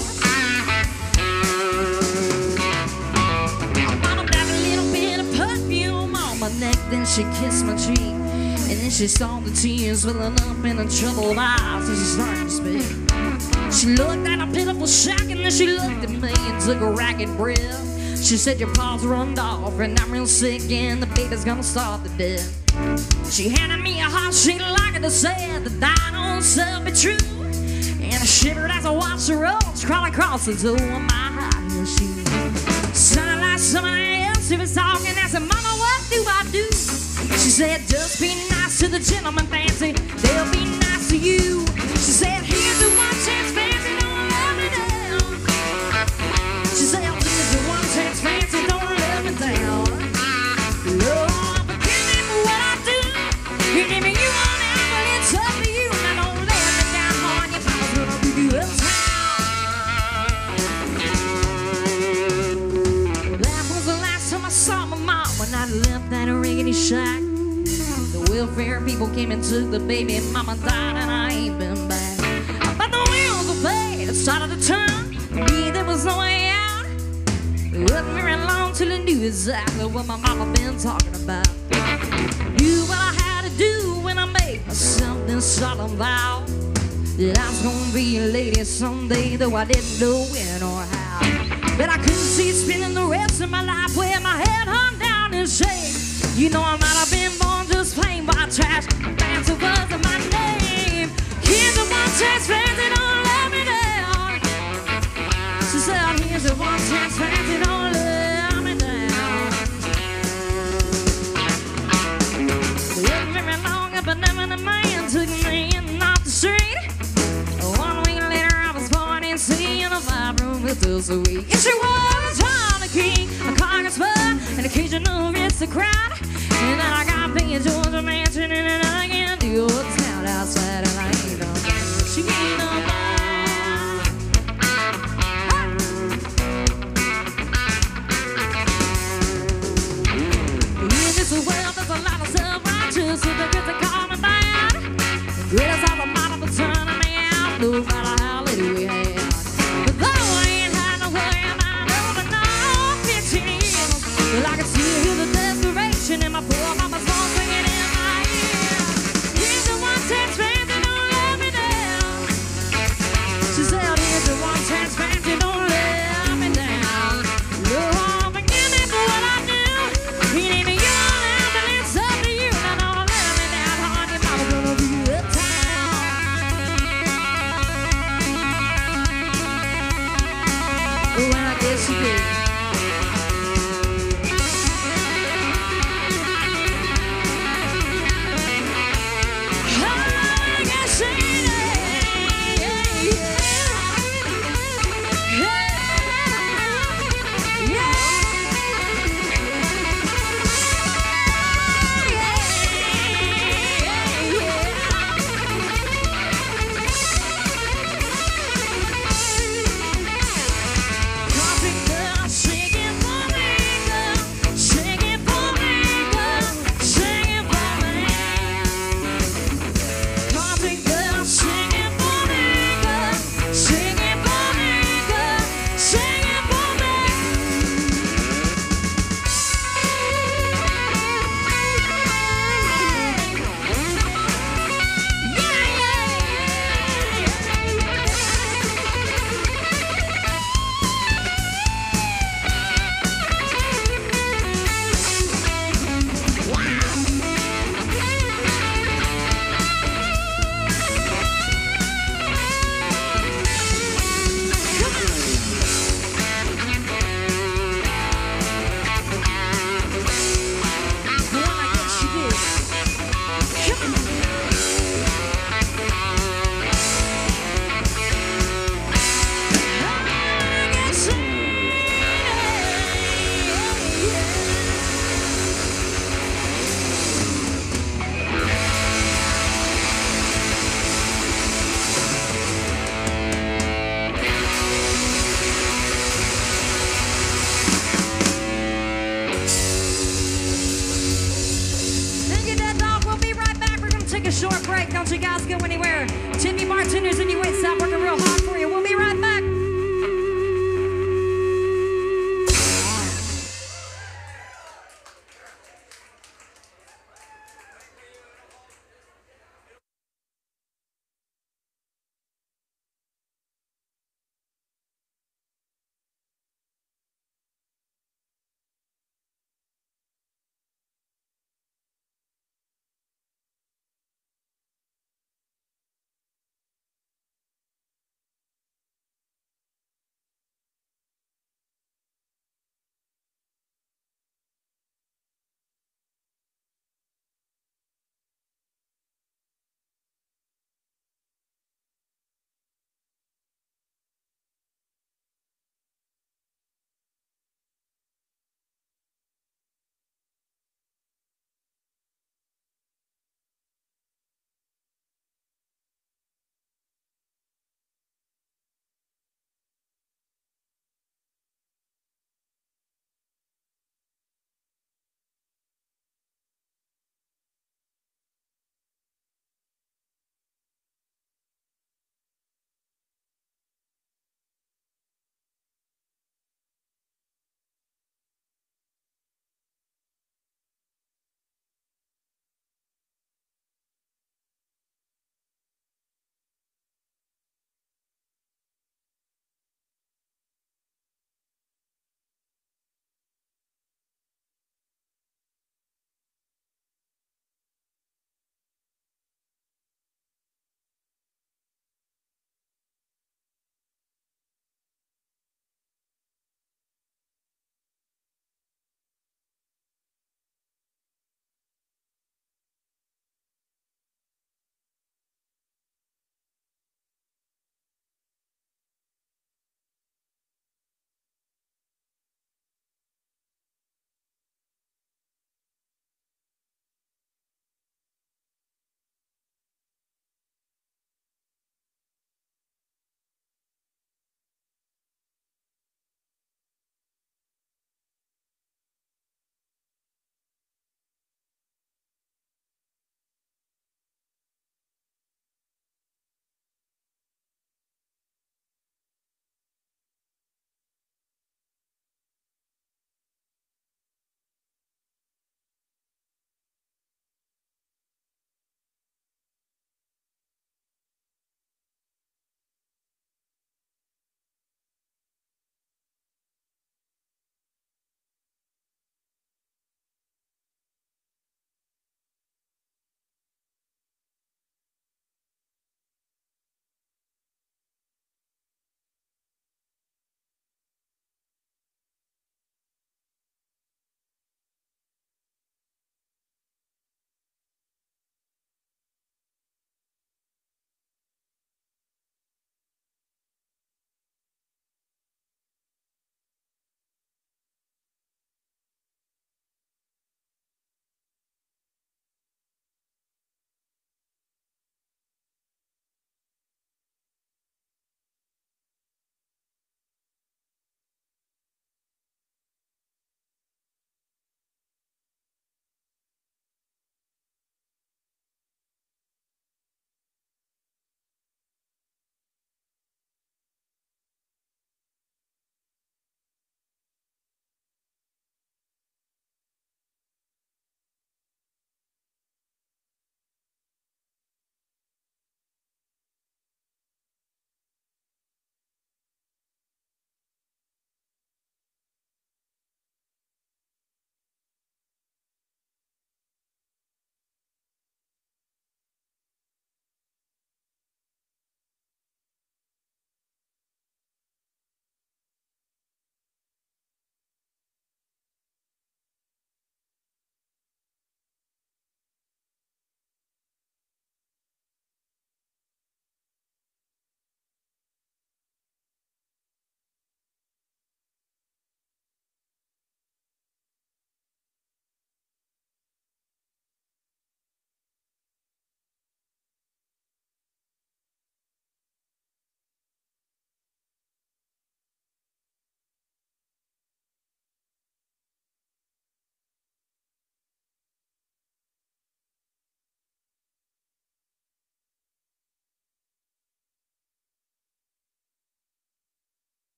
Mama dabbed a little bit of perfume on my neck, then she kissed my cheek. And then she saw the tears welling up in her troubled eyes as she started to speak. She looked at a pitiful shack and then she looked at me and took a ragged breath. She said, Your paws runned off and I'm real sick and the baby's gonna starve to death. She handed me a hot sheet like it said, The thine own self be true. And I shivered as I watched the roads crawl across the toe of my high heel shoe. Sounded like somebody else who was talking. I said, Mama, what do I do? She said, just be nice to the gentleman, fancy. They'll be nice to you. People came and took the baby, mama died, and I ain't been back. But the wheels of fate started to turn. Me, there was no way out. It wasn't very long till I knew exactly what my mama been talking about. Knew what I had to do when I made myself this solemn vow. That I was gonna be a lady someday, though I didn't know when or how. But I couldn't see spending the rest of my life with my head hung down in shame. You know I might have with the sweet. Yes, she was a John King, a congressman, an occasional aristocrat. And then I got paid Georgia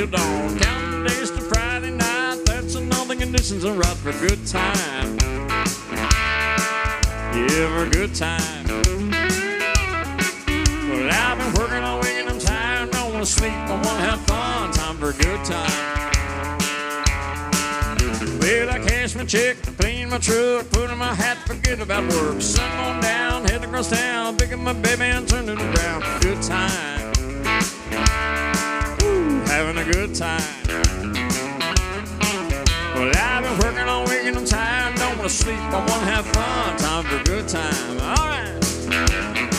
till dawn. Counting days to Friday night, that's all conditions are right for a good time. Yeah, for a good time. Well, I've been working all week and I'm tired, don't wanna sleep, I wanna have fun. Time for a good time. Well, I cash my check, clean my truck, put on my hat, forget about work. Sun on down, head across town, pick up my baby and turn it around. Good time. Having a good time. Well, I've been working all week and I'm tired, don't wanna sleep, I wanna have fun. Time for a good time. All right.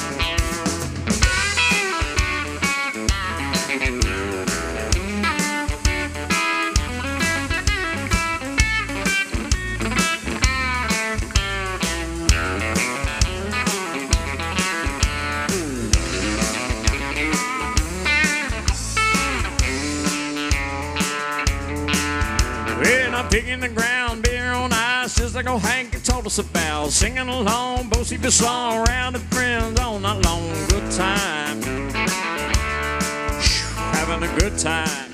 Picking the ground, beer on ice, just like old Hank had told us about. Singing along, both of song around with friends all night long. Good time. Having a good time.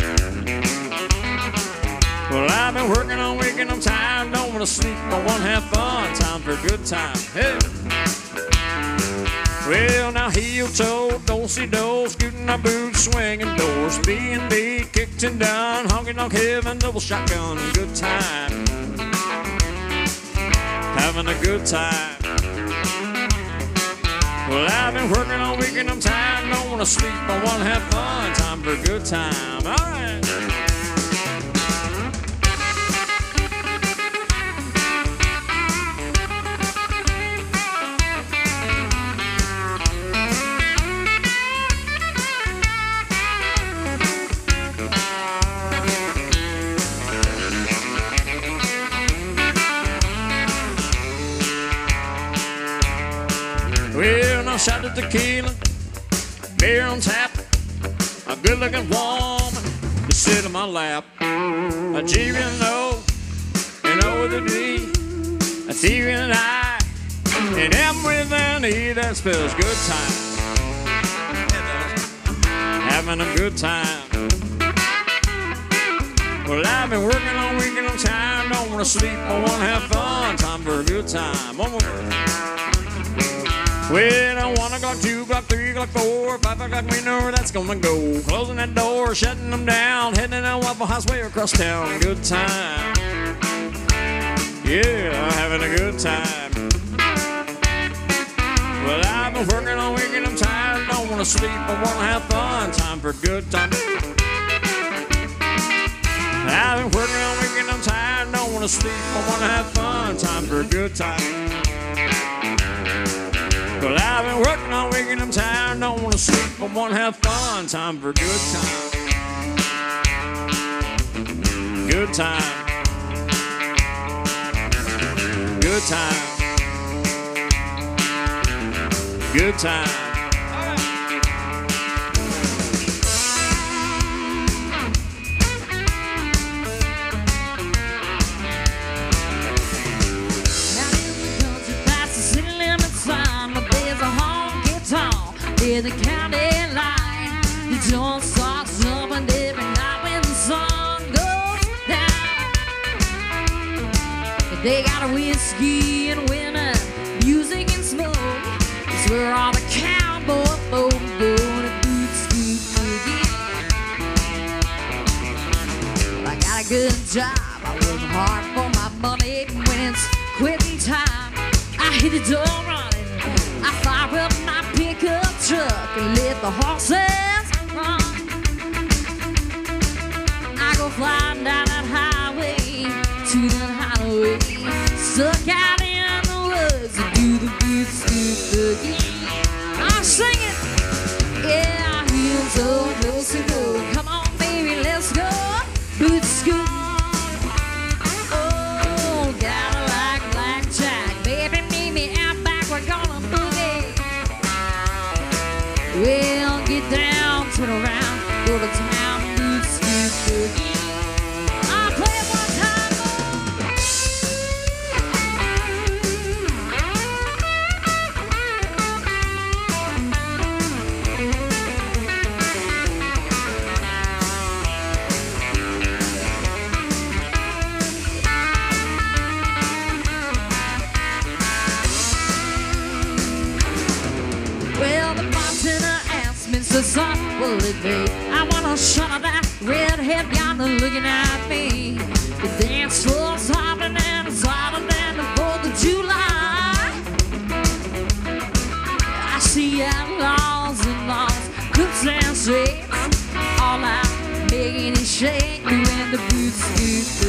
Well, I've been working all week and I'm tired, don't wanna sleep, I wanna have fun. Time for a good time. Hey. Well, now heel toe, do-si do, scooting our boots, swinging doors, B and B, kicked and done, honky tonk heaven, double shotgun, good time, having a good time. Well, I've been working all week and I'm tired, don't wanna sleep, I wanna have fun, time for a good time. All right. Now tequila, beer on tap, a good looking woman to sit in my lap. A G with an O, an O with a D, a T with an I, an M with an E that spells good time. Having a good time. Well, I've been working all week and I'm tired, don't wanna sleep, I wanna have fun. Time for a good time. One more. Well, I one o'clock, two o'clock, three o'clock, four, five o'clock, we know where that's gonna go. Closing that door, shutting them down, heading down Waffle House way across town. Good time. Yeah, having a good time. Well, I've been working all week and I'm tired, don't wanna sleep, I wanna have fun. Time for a good time. I've been working all week and I'm tired, don't wanna sleep, I wanna have fun. Time for a good time. Well, I've been working all week and I'm tired, don't wanna sleep, I wanna have fun. Time for good time. Good time. Good time. Good time. Near the county line. The joint starts up and every night when the sun goes down. They got a whiskey and women, music and smoke. It's where all the cowboy folk go to boot scoot boogie. I got a good job. I work hard for my money. When it's quitting time, I hit the door running. I fire and let the horses run. I go flying down that highway to that highway, stuck out in the woods to do the boot scoot boogie. I'm singing. Yeah, heels so close to son, will? I want a shot of that redhead yonder looking at me. The dance floor's hopping and it's hotter than the 4th of July. I see outlaws and laws, cooks and sweets, all out making it shake when the boots scoot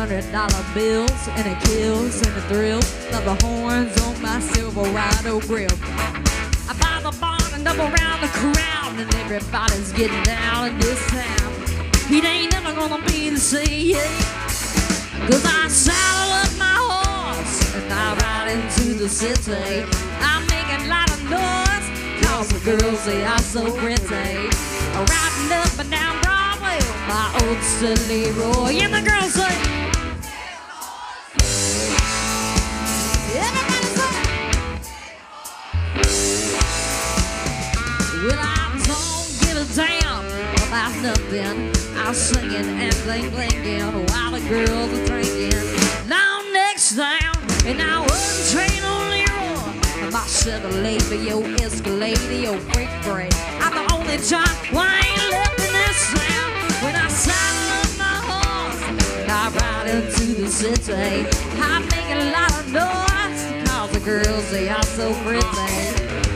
hundred dollar bills, and it kills and it thrills. Love the horns on my Silverado grill. I buy the barn and double round the crowd, and everybody's getting down in this town. It ain't never gonna be the same. Cause I saddle up my horse and I ride into the city. I make a lot of noise, cause the girls they are so pretty. Riding up and down Broadway my old silly Roy. And the girls say, singing and bling blinging while the girls are drinking. Now next down, and I was train on Leroy. My Chevrolet, but yo Escalade, yo oh, break break. I'm the only John Wayne left in this town. When I saddle up my horse, I ride into the city. I make a lot of noise, cause the girls, they are so pretty.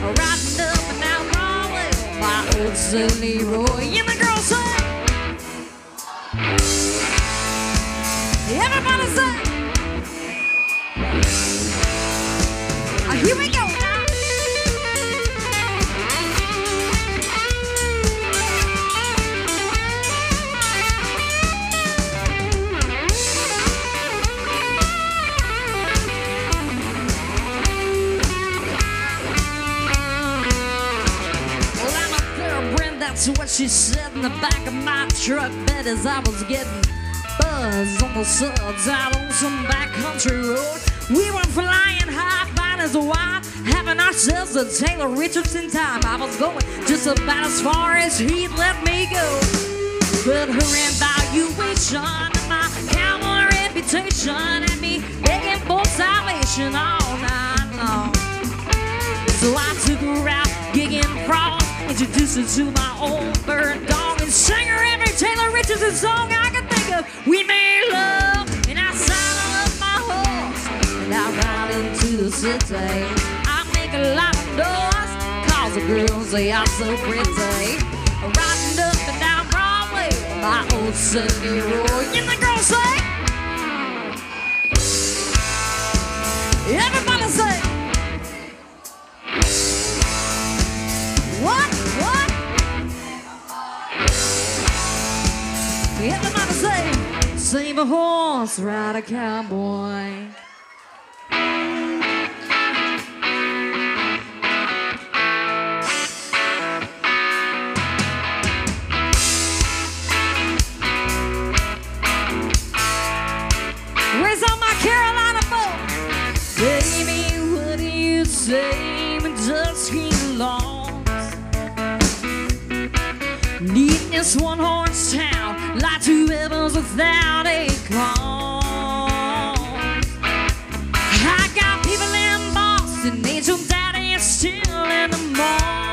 Riding up and down Broadway, my old Silly Roy. And the girls say, Ah, here we go. That's what she said in the back of my truck bed as I was getting buzzed on the suds out on some backcountry road. We were flying high, fine as a wire, having ourselves a Taylor Richardson time. I was going just about as far as he'd let me go. But her evaluation of my cowboy reputation had me begging for salvation all night long. So I took her out, gigging frog, introduced her to my old bird dog, and sang her every Taylor Richardson song I We made love, and I saddled up my horse, and I ride into the city. I make a lot of noise, cause the girls, they are so pretty. Riding up and down Broadway, my old city Roy, and the girls say, Everybody say, save a horse, ride a cowboy. Where's all my Carolina folk? Baby, what do you say? Dusky lost. Need this one horse to heavens without a call. I got people in Boston, angel daddy still in the mall.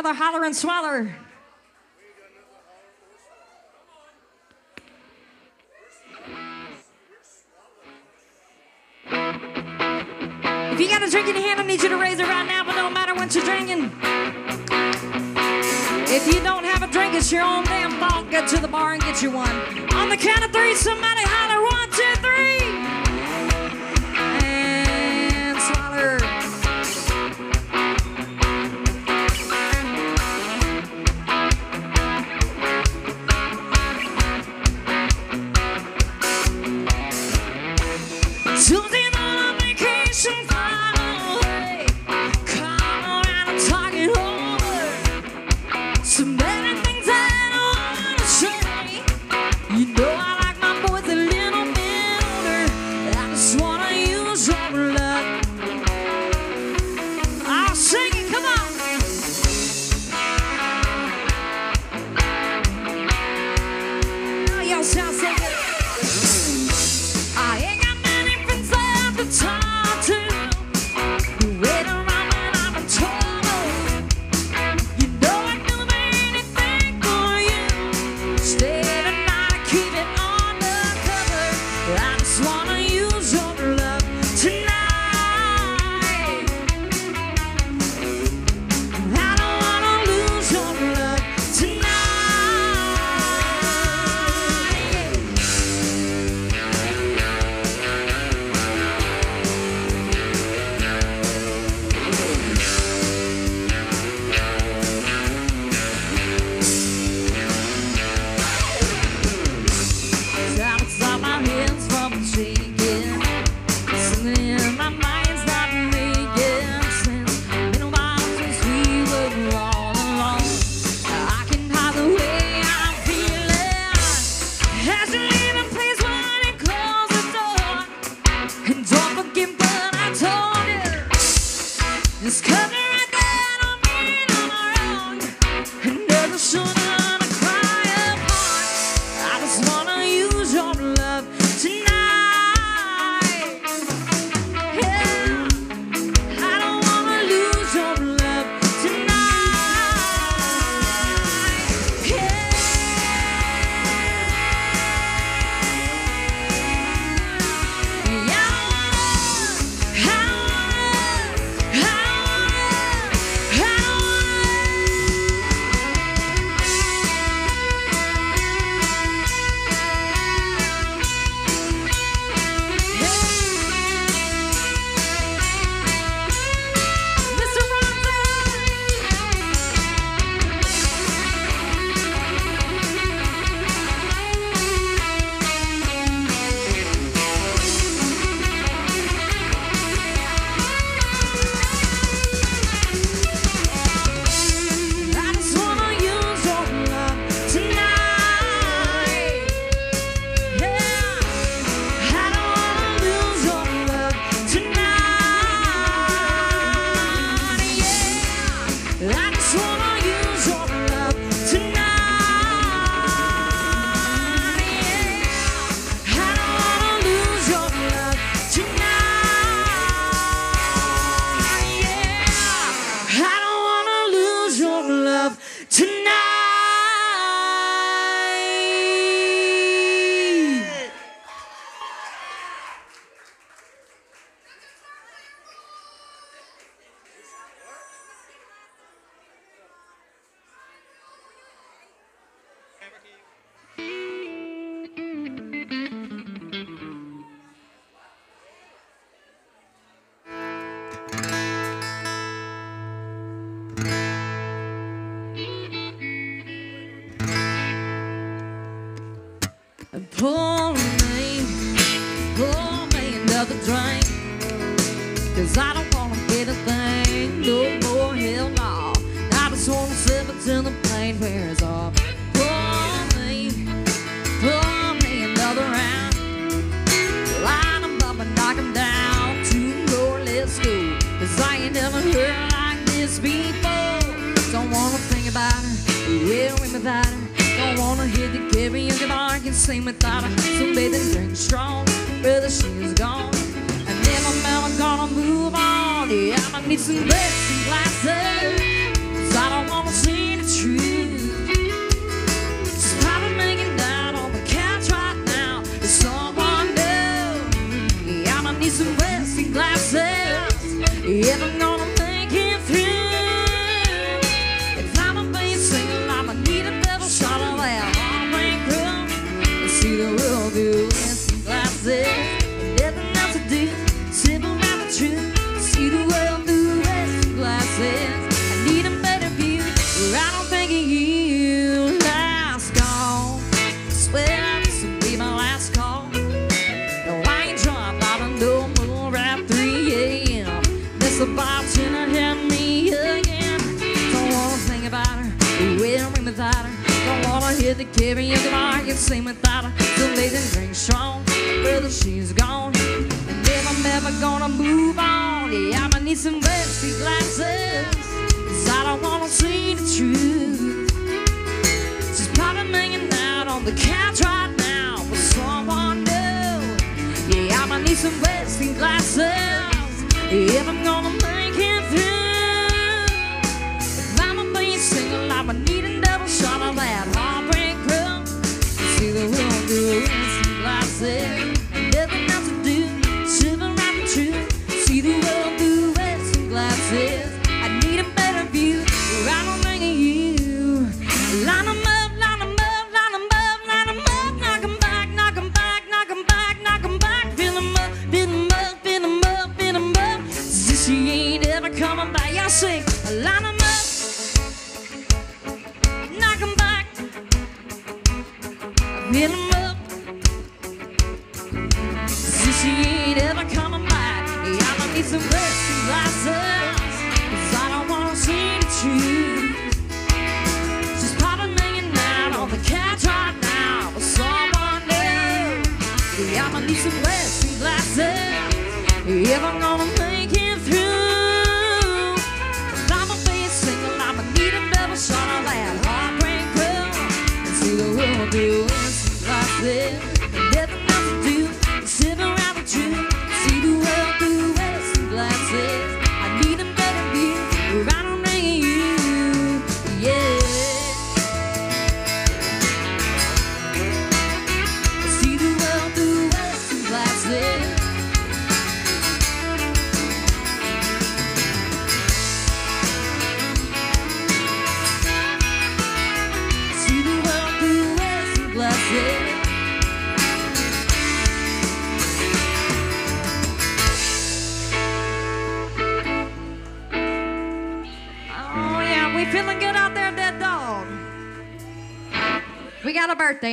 another holler and swallow.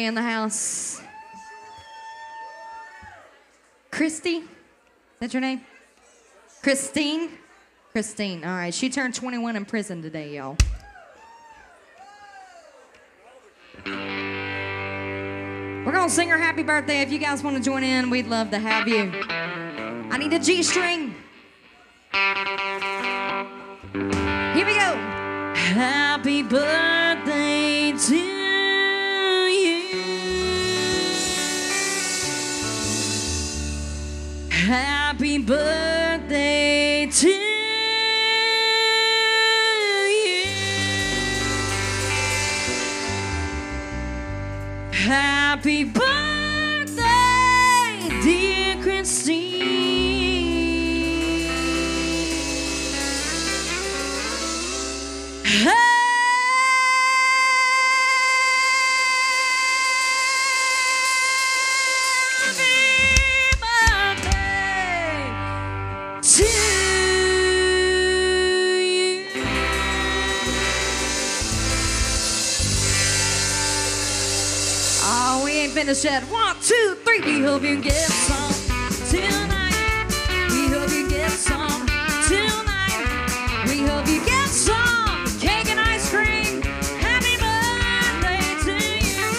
in the house? Christy? Is that your name? Christine? Christine. All right. She turned 21 in prison today, y'all. We're going to sing her happy birthday. If you guys want to join in, we'd love to have you. I need a G string. said, one, two, three, we hope you get some tonight. We hope you get some tonight. We hope you get some cake and ice cream. Happy birthday to you.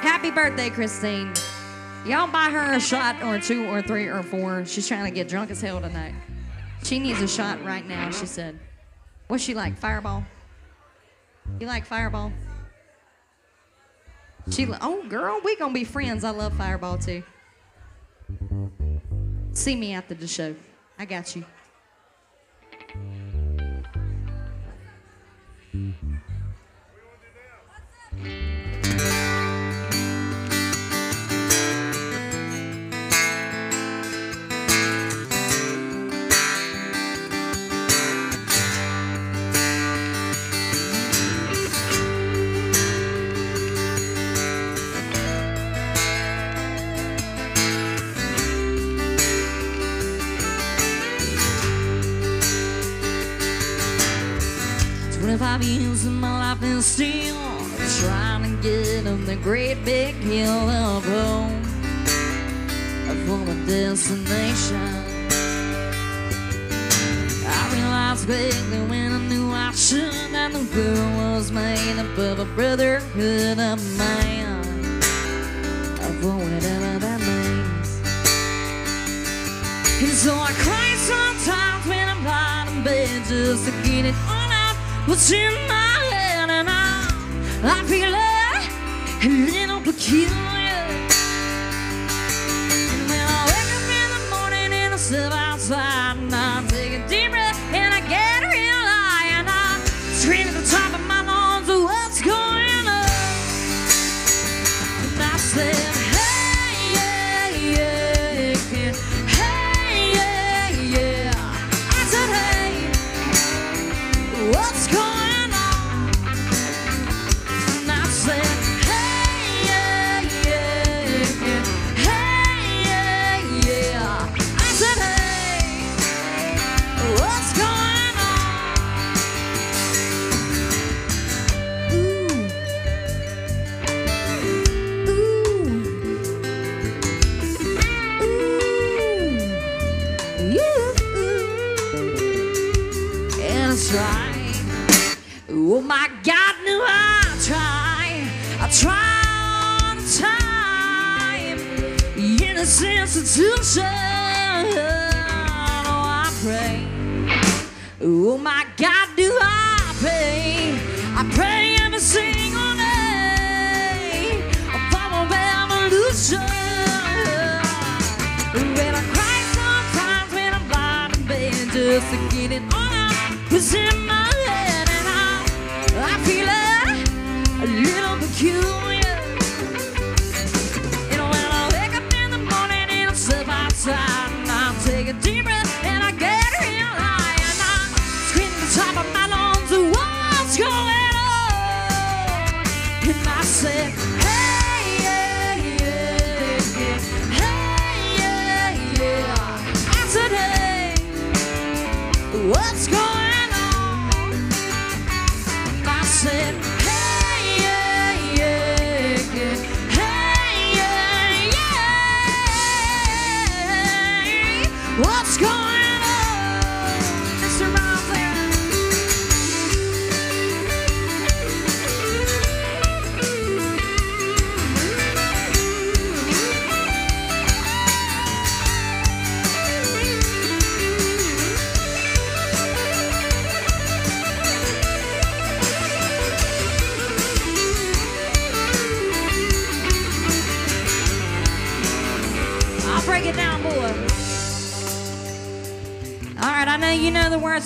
Happy birthday, Christine. Y'all buy her a shot or two or three or four. She's trying to get drunk as hell tonight. She needs a shot right now, she said. What's she like? Fireball? You like fireball? She, oh, girl, we going to be friends. I love Fireball too. See me after the show. I got you. Quickly when I knew I should. And the girl was made up of a brotherhood of man. Of whatever that means. And so I cry sometimes when I'm lying in bed just to get it all out what's in my head. And I, I feel a little peculiar. And when I wake up in the morning and I step Innocence institution. Oh, I pray. Oh my God, do I pray? I pray every single day for a revolution. When I cry sometimes when I'm lying in bed just to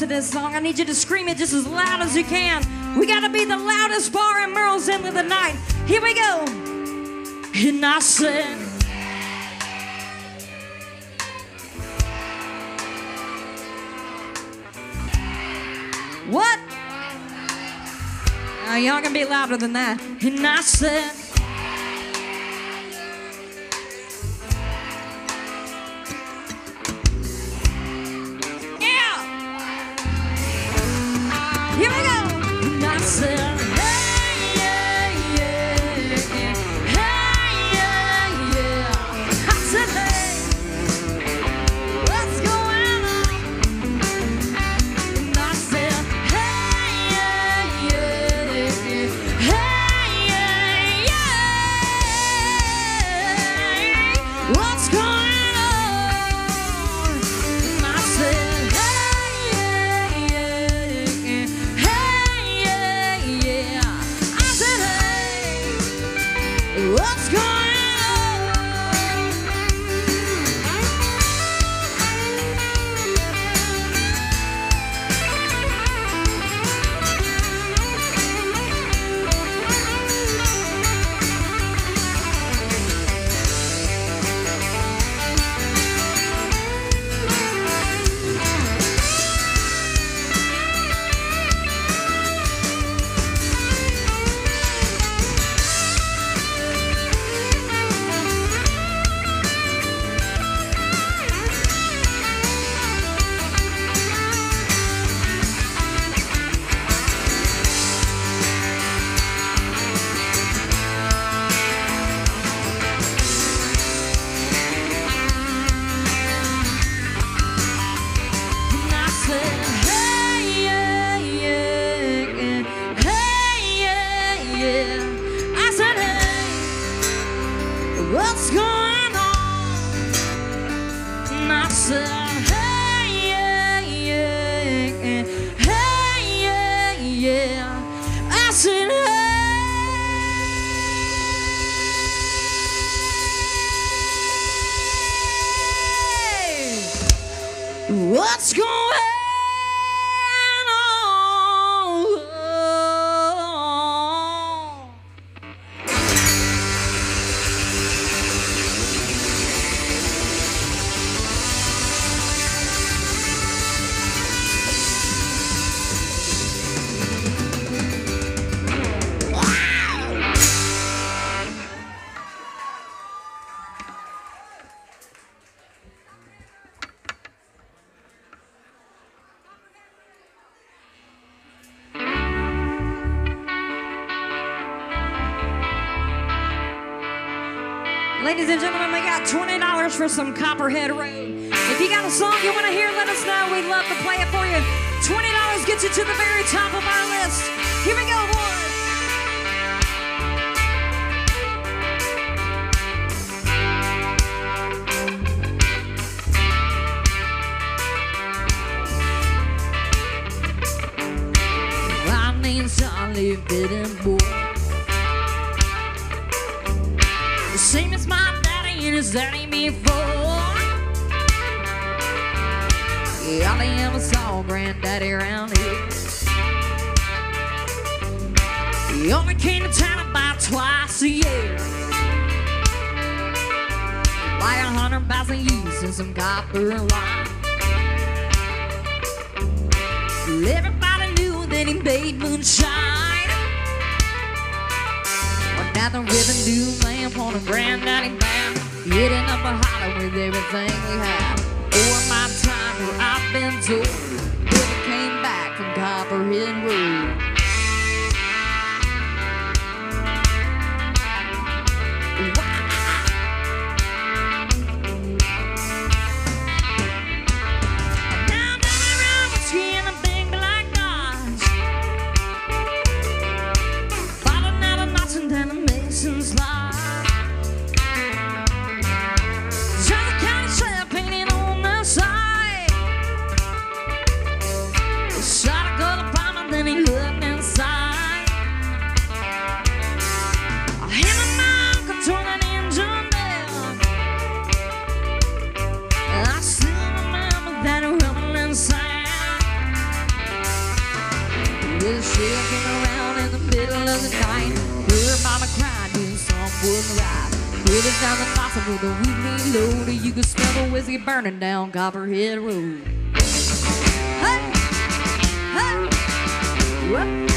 of this song. I need you to scream it just as loud as you can. We gotta be the loudest bar in Murrells Inlet of the night. Here we go. And I said, What? Uh, y'all can be louder than that. And I said, Copperhead Road. If you got a song you want to hear, let us know. We'd love to play it for you. $20 gets you to the very top of our list. Here we go. My name's John Lee Pettimore. The same as my daddy and his daddy before. Yeah, I never saw granddaddy around here. He only came to town about twice a year. Buy a hundred thousand yeast and some copper line. Everybody knew that he made moonshine. But now the do lamp on a granddaddy band, hitting up a holler with everything we had. For my time where I've been told, never came back from Copperhead Road. The a weekly load. You can smell the whiskey burning down Copperhead Road. Hey! Hey! Whoop!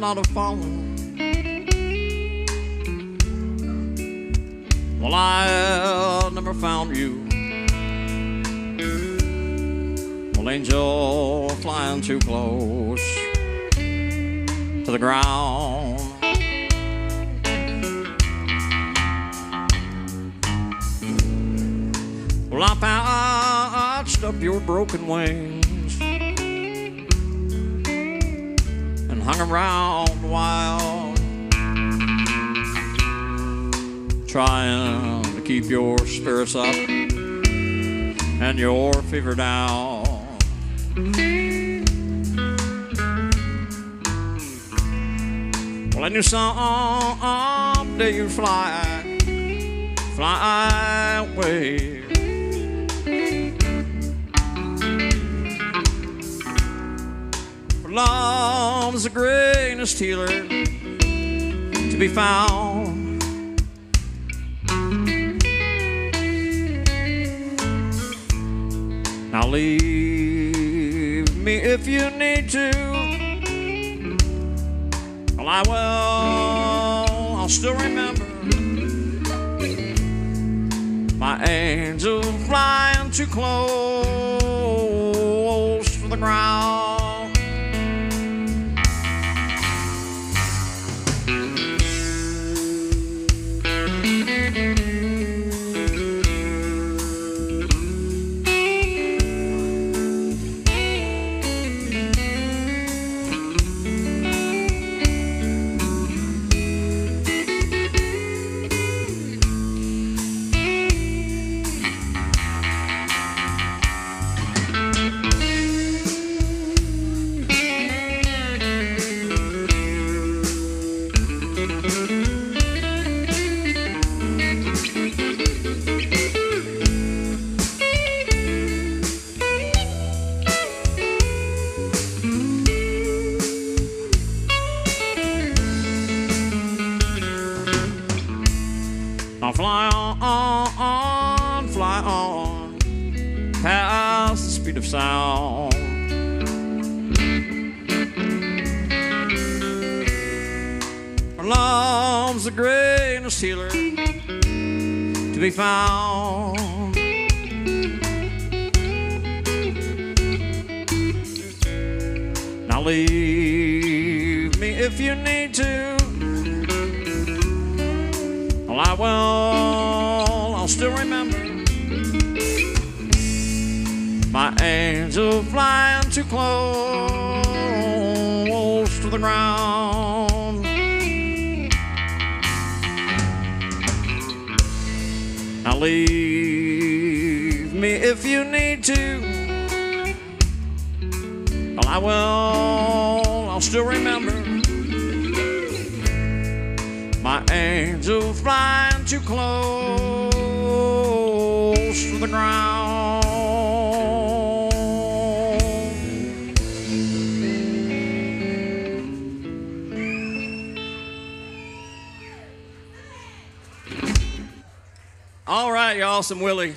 Not have fallen. Down. Well, I knew someday you'd fly, fly away. Love's the greatest healer to be found. Leave me if you need to. Well, I will. I'll still remember my angel flying too close to the ground. Now fly on, on, fly on, past the speed of sound. Love's the greatest healer to be found. Now leave me if you need to. I will, I'll still remember my angel flying too close to the ground. Now leave me if you need to. Well, I will, I'll still remember my angel flying too close to the ground. All right, y'all, some Willie.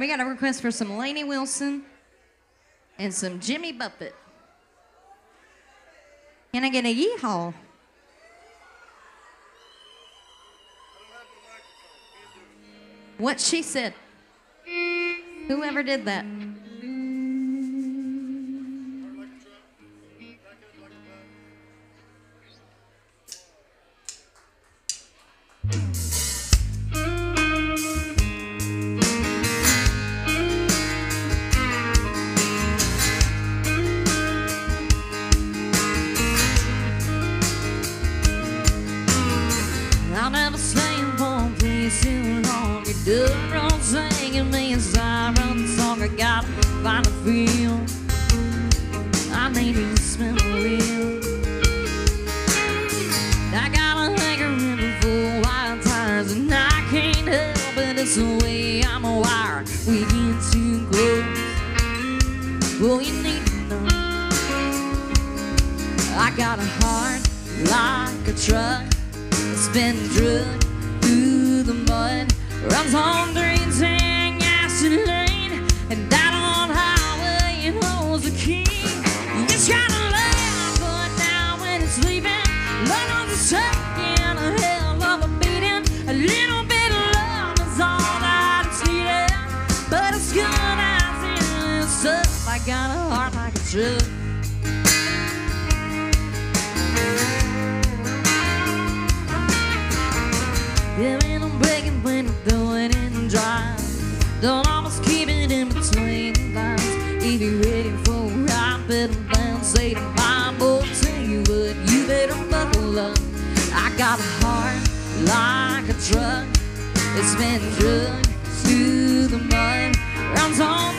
we got a request for some Lainey Wilson and some Jimmy Buffett. Can I get a yeehaw? What she said. Whoever did that. Well, you need to know? I got a heart like a truck It's been drugged through the mud Runs on dreams got a heart like a truck. Yeah, and I'm breaking when I'm doing it dry. Don't always keep it in between lines. If you're ready for a ride, better down, say the Bible, to you but you better buckle up. I got a heart like a truck. It's been drugged through the mud, runs on.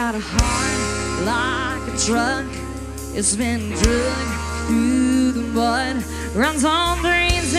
got a heart like a truck. It's been drugged through the mud, runs on dreams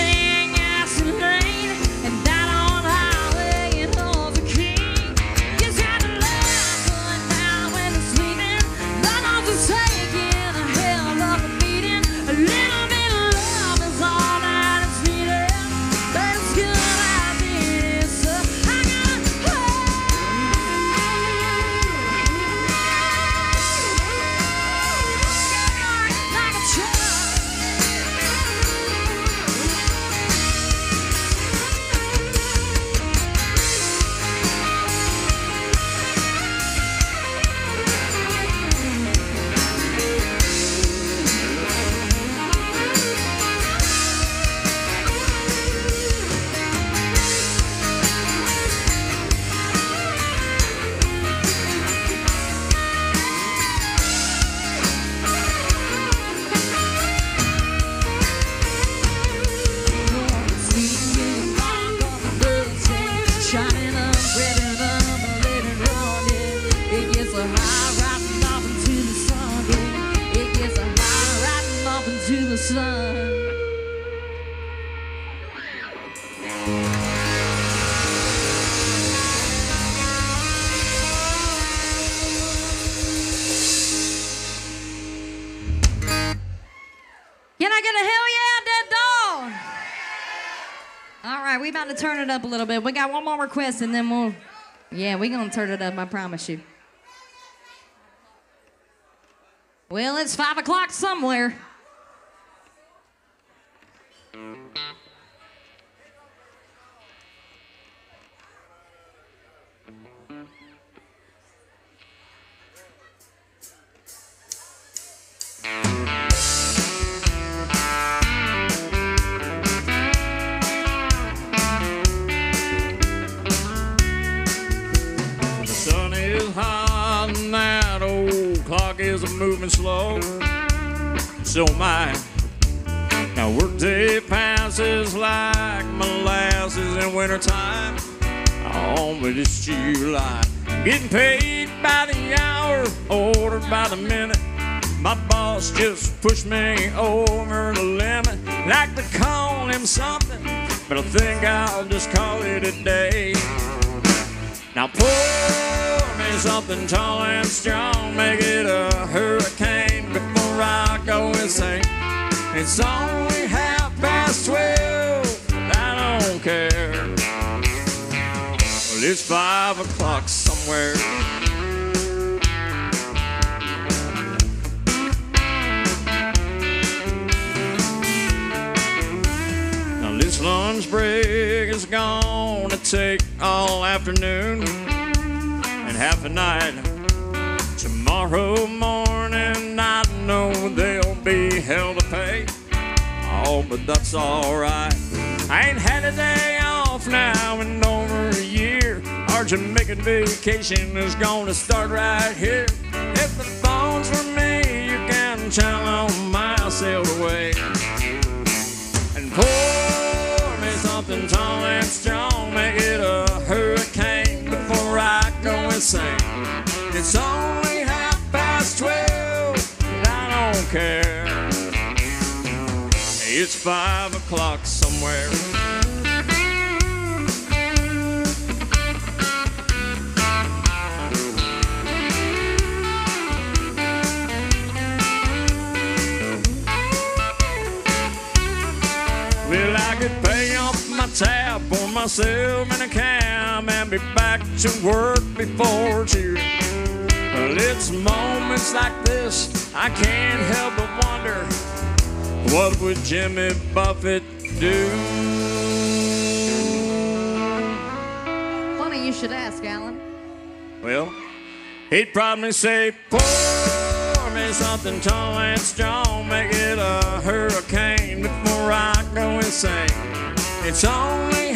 up a little bit. We got one more request and then we'll. Yeah, we're going to turn it up, I promise you. Well, it's 5 o'clock somewhere. Mm-hmm. Moving slow. So my now workday passes like molasses in wintertime. Oh, but it's July. Getting paid by the hour, ordered by the minute. My boss just pushed me over the limit. Like to call him something, but I think I'll just call it a day. Now me something tall and strong, make it a hurricane before I go insane. It's only half past twelve, I don't care. Well, it's five o'clock somewhere. Now this lunch break is gonna take all afternoon half a night. Tomorrow morning, I know they'll be hell to pay. Oh, but that's alright. I ain't had a day off now in over a year. Our Jamaican vacation is gonna start right here. If the phone's for me, you can tell on my sailed away. And pour me something tall and strong, make it before It's only half past twelve, and I don't care. It's five o'clock somewhere. For myself in a cab and be back to work before two. Well, it's moments like this I can't help but wonder what would Jimmy Buffett do? Funny you should ask, Alan. Well, he'd probably say, Pour me something tall and strong, make it a hurricane before I go insane. It's only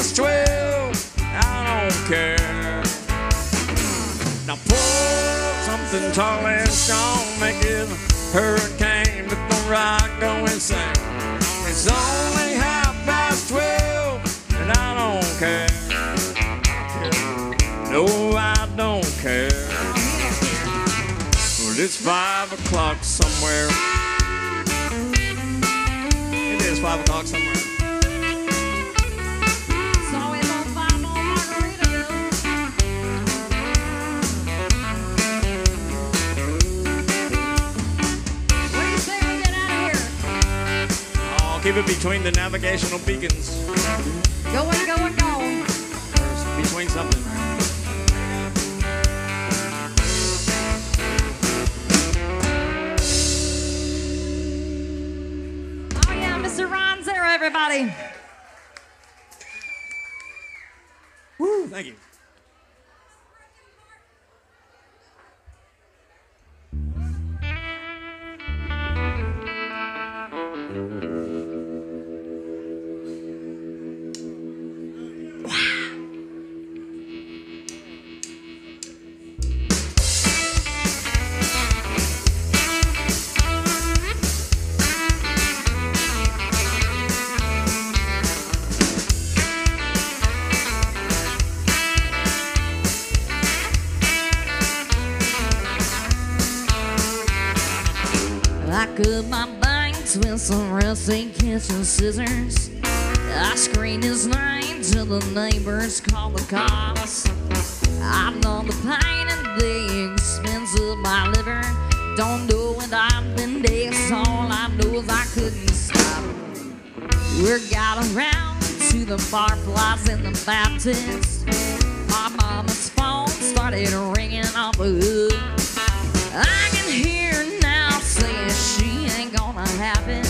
past twelve, I don't care. Now pour something tall and strong, make it a hurricane before I go insane. It's only half past twelve, and I don't care. No, I don't care. Well, it's five o'clock somewhere. It is five o'clock somewhere. Keep it between the navigational beacons. Going, going, going. Or between something. Oh yeah, Mr. Ron Zero, everybody. Woo, thank you. With some rusty kitchen scissors. I screamed his name till the neighbors called the cops. I know the pain and the expense of my liver. Don't know when I've been dead, all I know is I couldn't stop. We got around to the fireflies in the Baptist. My mama's phone started ringing off the hook. Happen.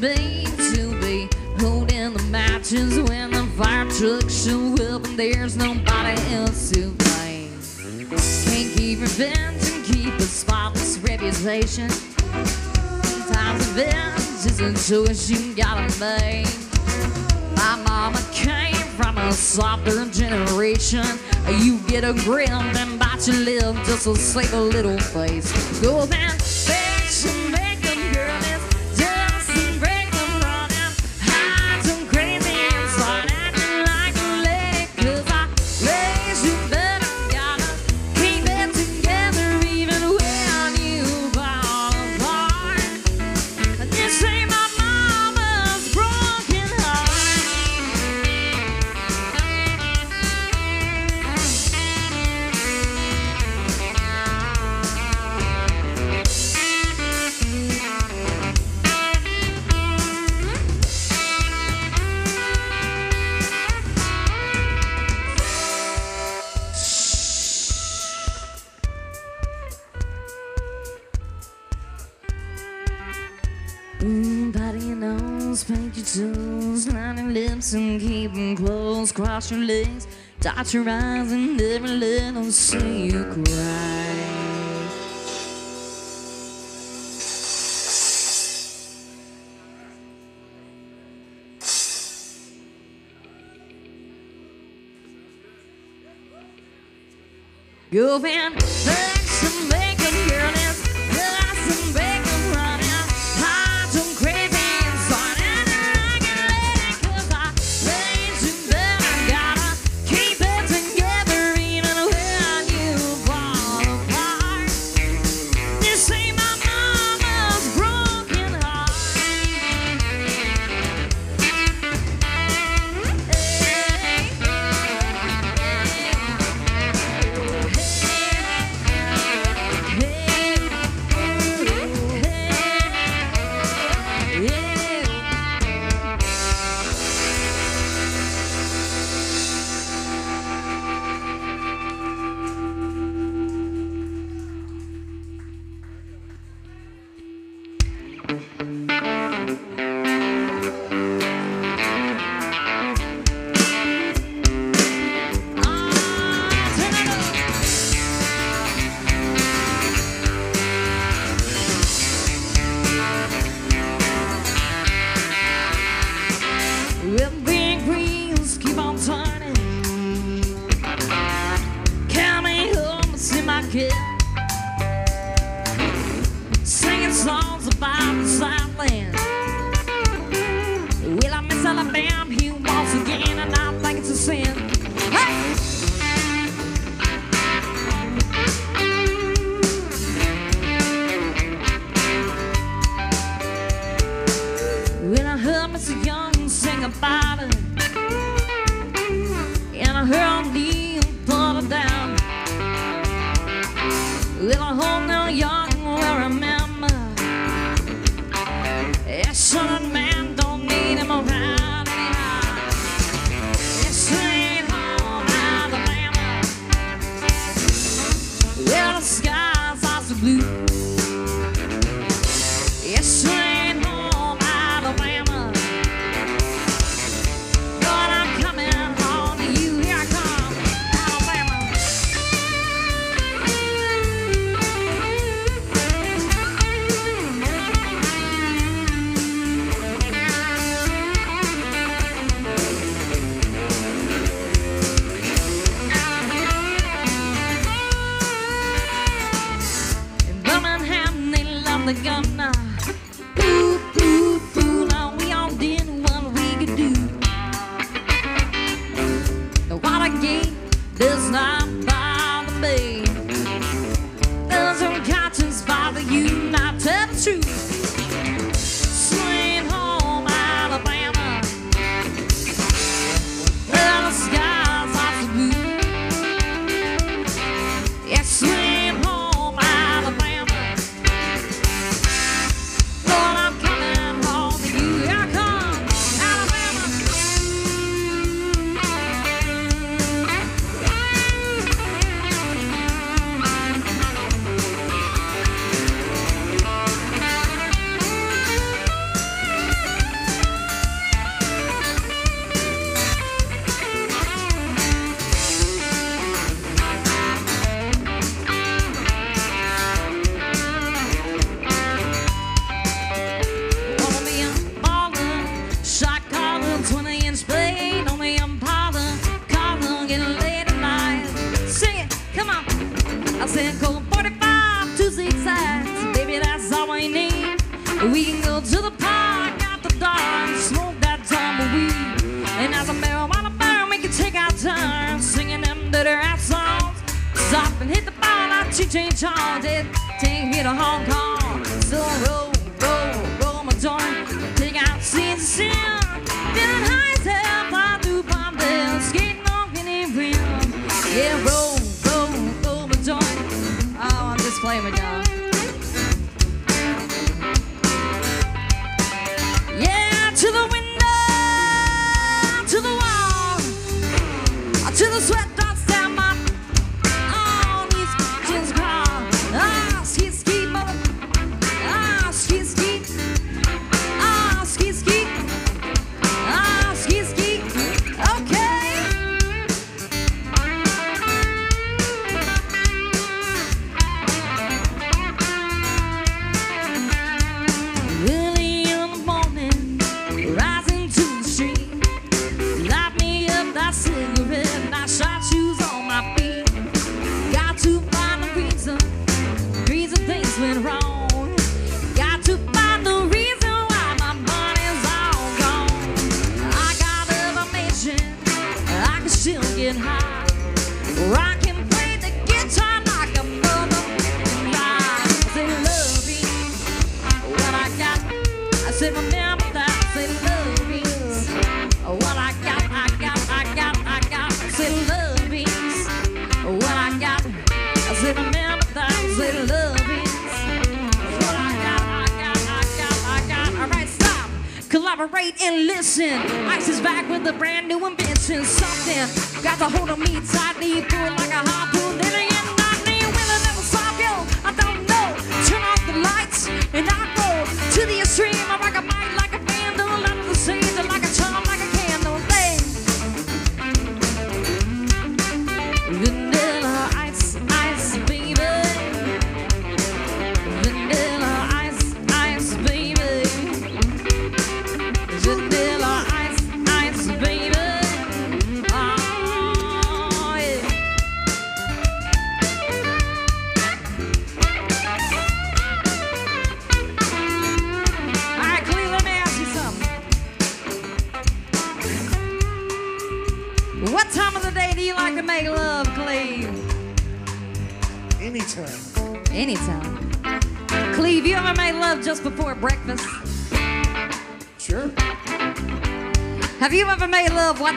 been to be holding the matches when the fire truck show up and there's nobody else to blame. Can't keep revenge and keep a spotless reputation. Sometimes revenge is a choice you gotta make. My mama came from a softer generation. You get a grin and bite your lip just to save a little face. Go then. cross your legs, dot your eyes, and never let them see you cry. You've been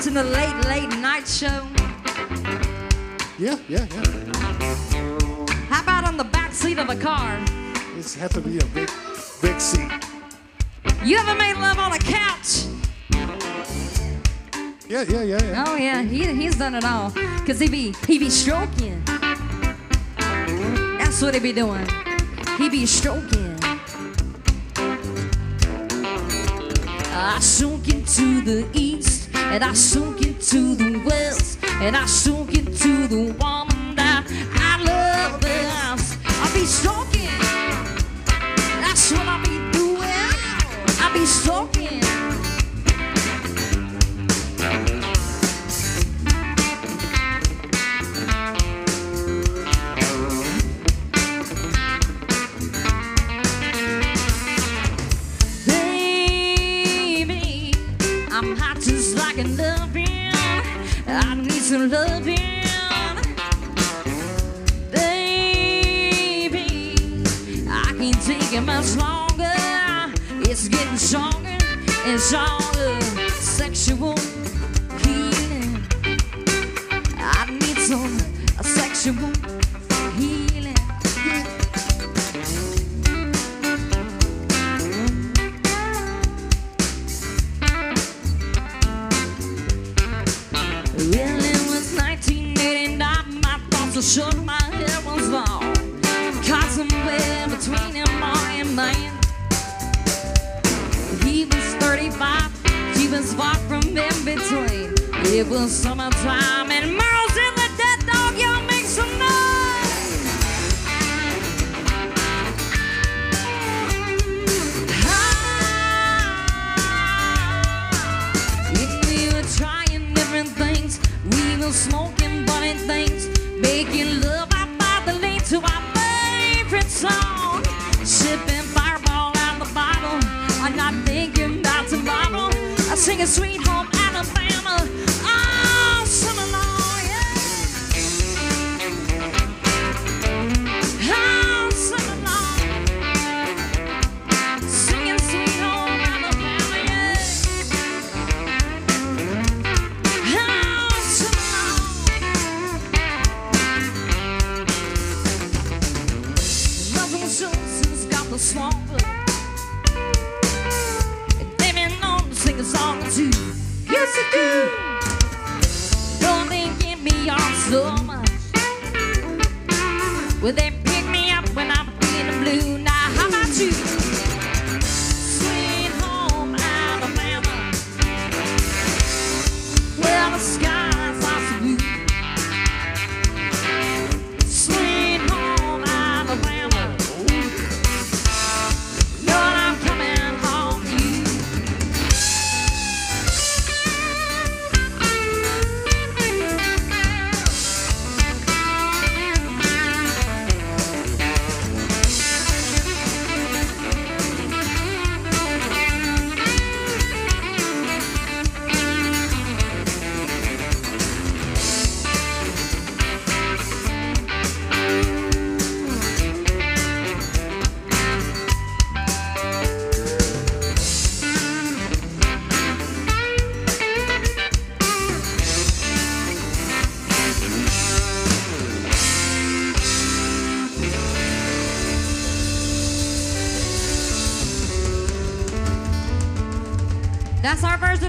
In the late, late night show? Yeah, yeah, yeah. How about on the back seat of a car? It's have to be a big, big seat. You ever made love on a couch? Yeah, yeah, yeah, yeah. Oh yeah, he, he's done it all. Cause he be he be stroking. That's what he be doing. He be stroking. Ah, I sunk into the and I sunk into the wells, and I sunk into the wonder. I love it. I'll be soaking. That's what I'll be doing. I'll be soaking.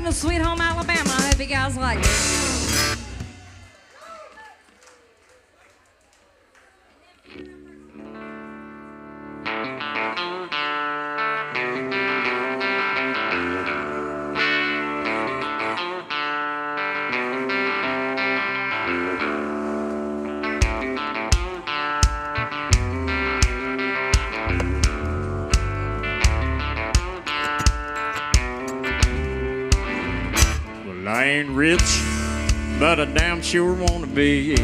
That's our Sweet Home Alabama. I hope you guys like it. Sure wanna be.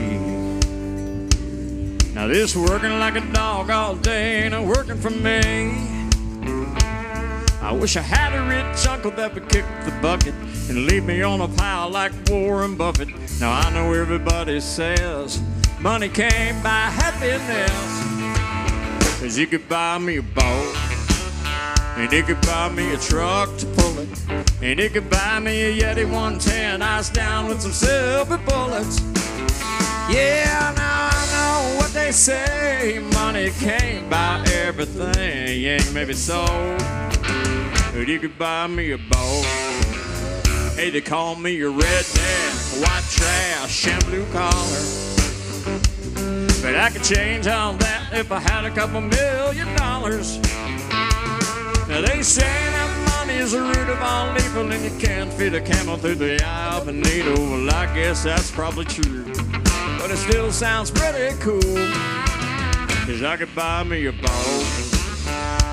Now this working like a dog all day ain't working for me. I wish I had a rich uncle that would kick the bucket and leave me on a pile like Warren Buffett. Now I know everybody says money can't buy happiness. Cause you could buy me a boat. And it could buy me a truck to pull it. And it could buy me a Yeti 110 ice down with some silver bullets. Yeah, now I know what they say. Money can't buy everything. Yeah, maybe so. But you could buy me a boat. Hey, they call me a redneck, white trash, sham blue collar. But I could change all that if I had a couple million dollars. Now they say money is the root of all evil and you can't fit a camel through the eye of a needle. Well, I guess that's probably true. But it still sounds pretty cool. Cause I could buy me a boat.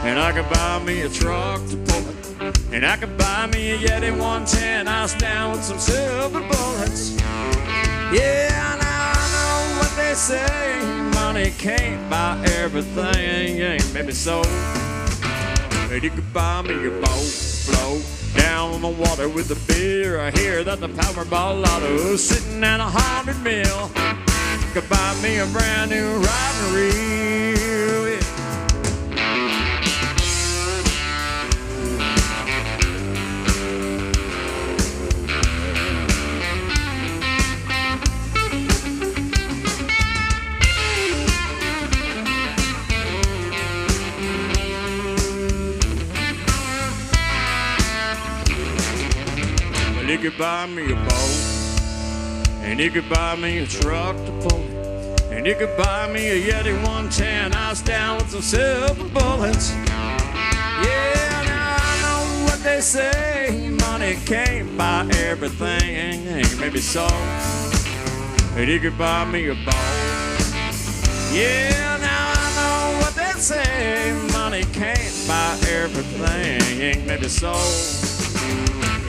And I could buy me a truck to pull it. And I could buy me a Yeti 110 ice down with some silver bullets. Yeah, now I know what they say. Money can't buy everything. Maybe so. You could buy me a boat, float down on the water with a beer. I hear that the Powerball Lotto is sitting at a hundred mil. Could buy me a brand new riding could buy me a boat, and you could buy me a truck to pull, it, and you could buy me a Yeti 110 ice down with some silver bullets. Yeah, now I know what they say. Money can't buy everything, maybe so. And you could buy me a boat. Yeah, now I know what they say. Money can't buy everything, maybe so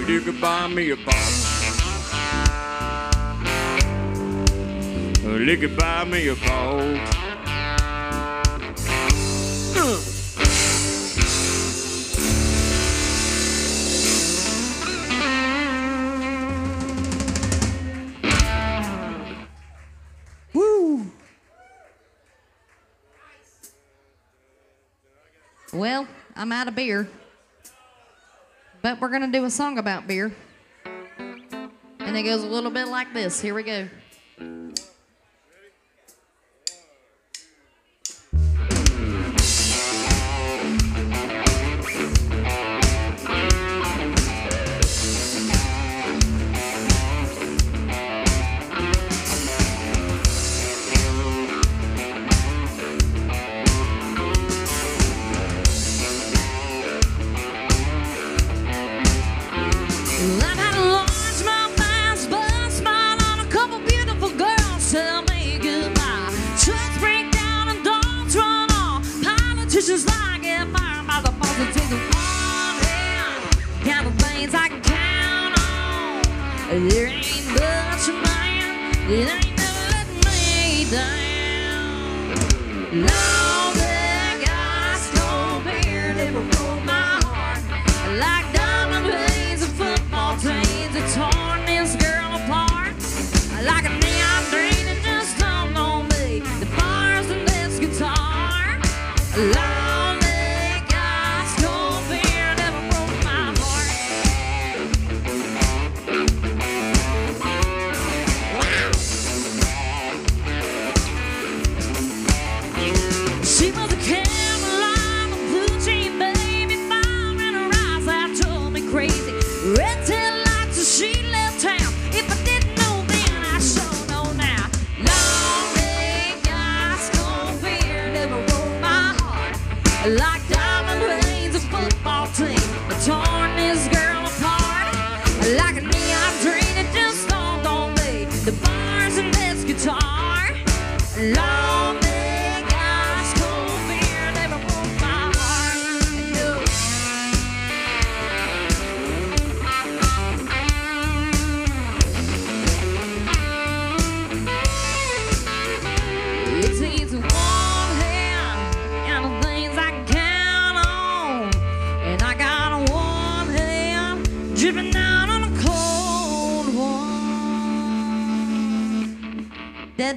you could buy me a boat. Well, you could buy me a boat. Well, I'm out of beer. But we're going to do a song about beer. And it goes a little bit like this. Here we go. There ain't much man that never let me down. No.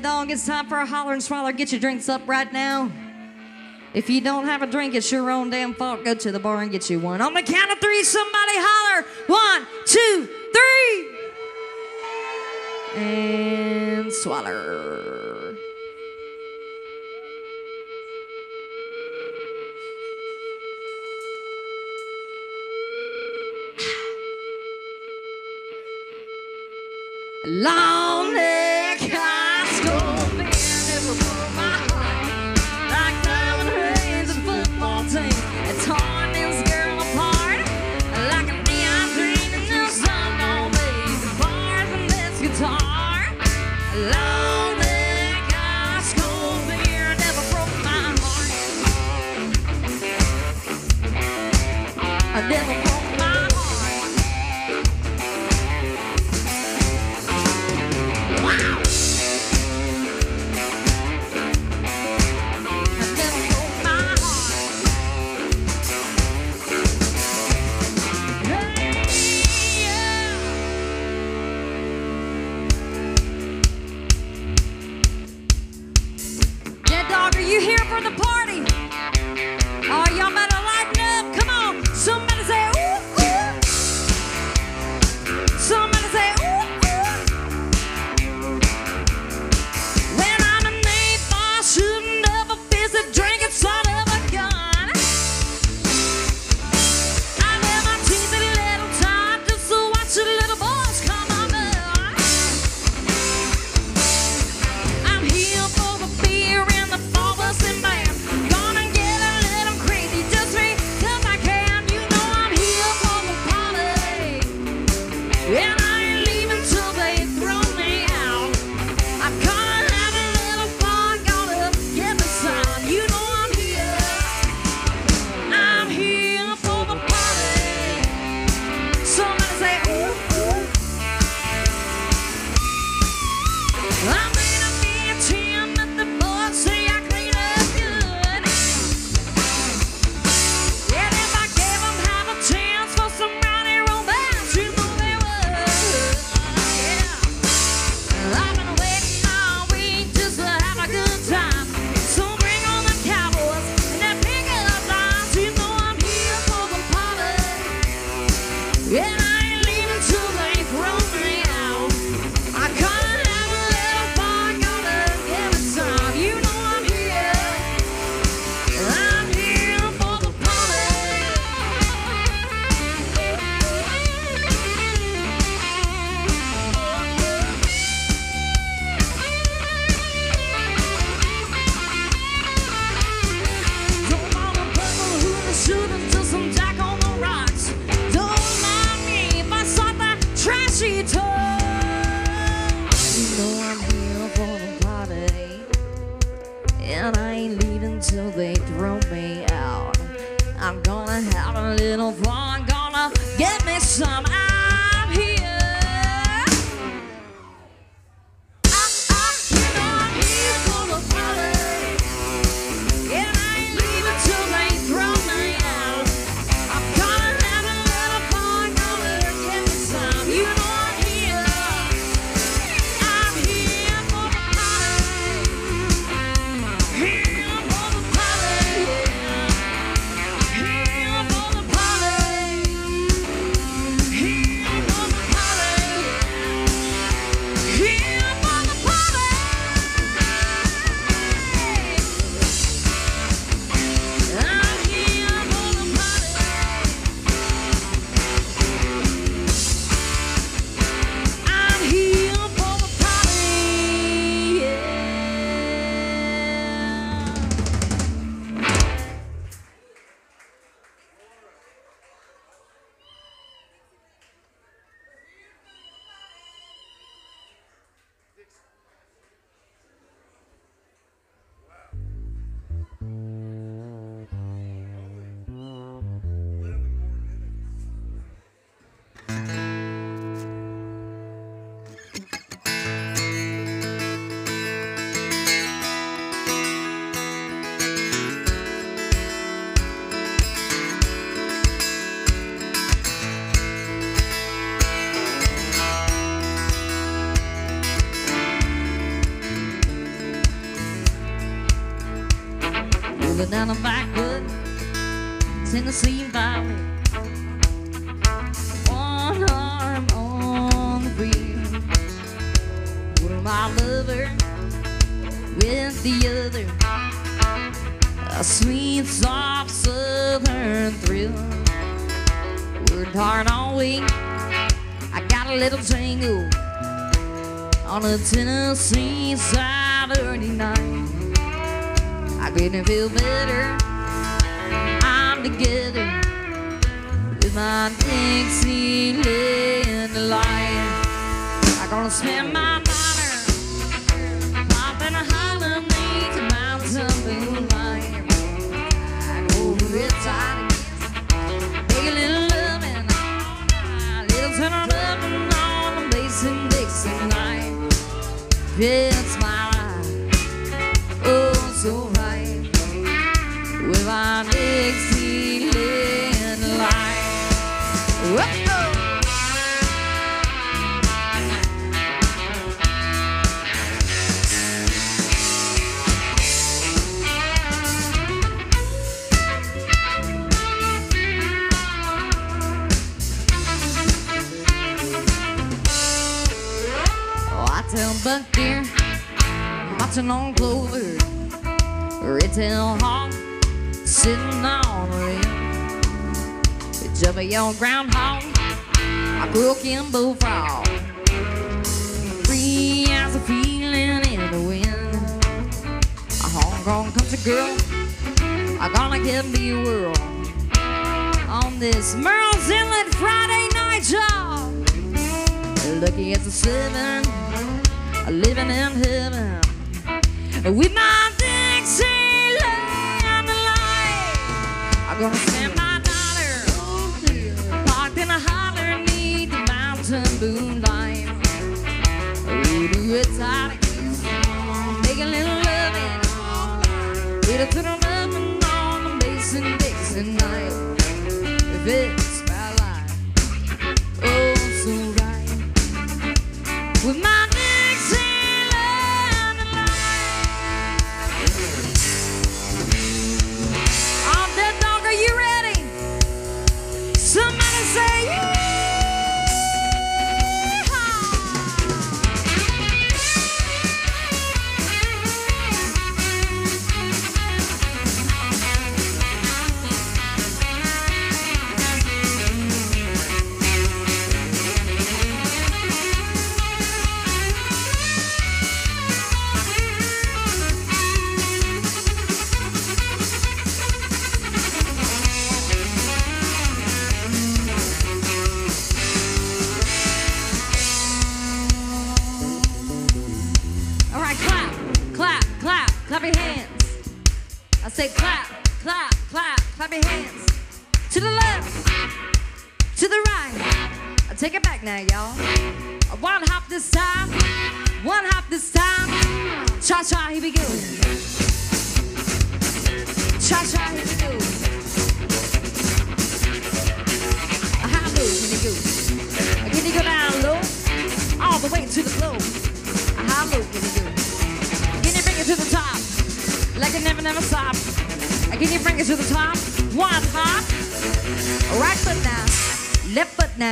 that dog, it's time for a holler and swaller. Get your drinks up right now. If you don't have a drink, it's your own damn fault. Go to the bar and get you one. On the count of three, somebody holler. One, two, three. And swaller. Lonely.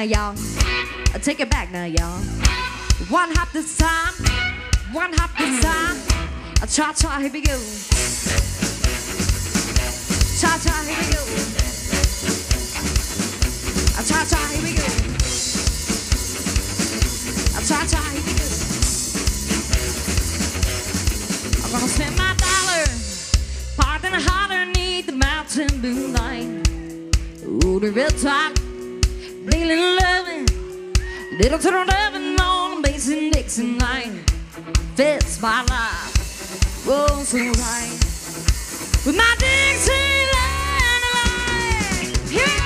Y'all. Uh, Take it back now, y'all. One hop this time. One hop this time. A cha cha, here we go. Cha cha, here we go. A cha cha, here we go. A cha cha, here we go. I'm gonna spend my dollar parked in a hot underneath the mountain moonlight. Ooh, the real top, little loving, little turtle loving on Mason Dixon line. Fits my life, oh so right. With my Dixieland line, yeah.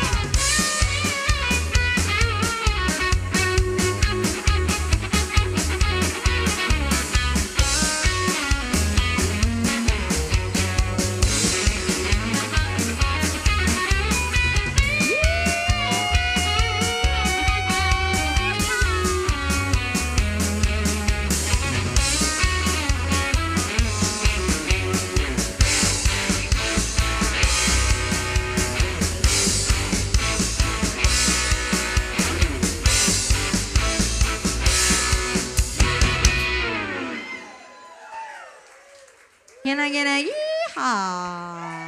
Can I get a yeehaw?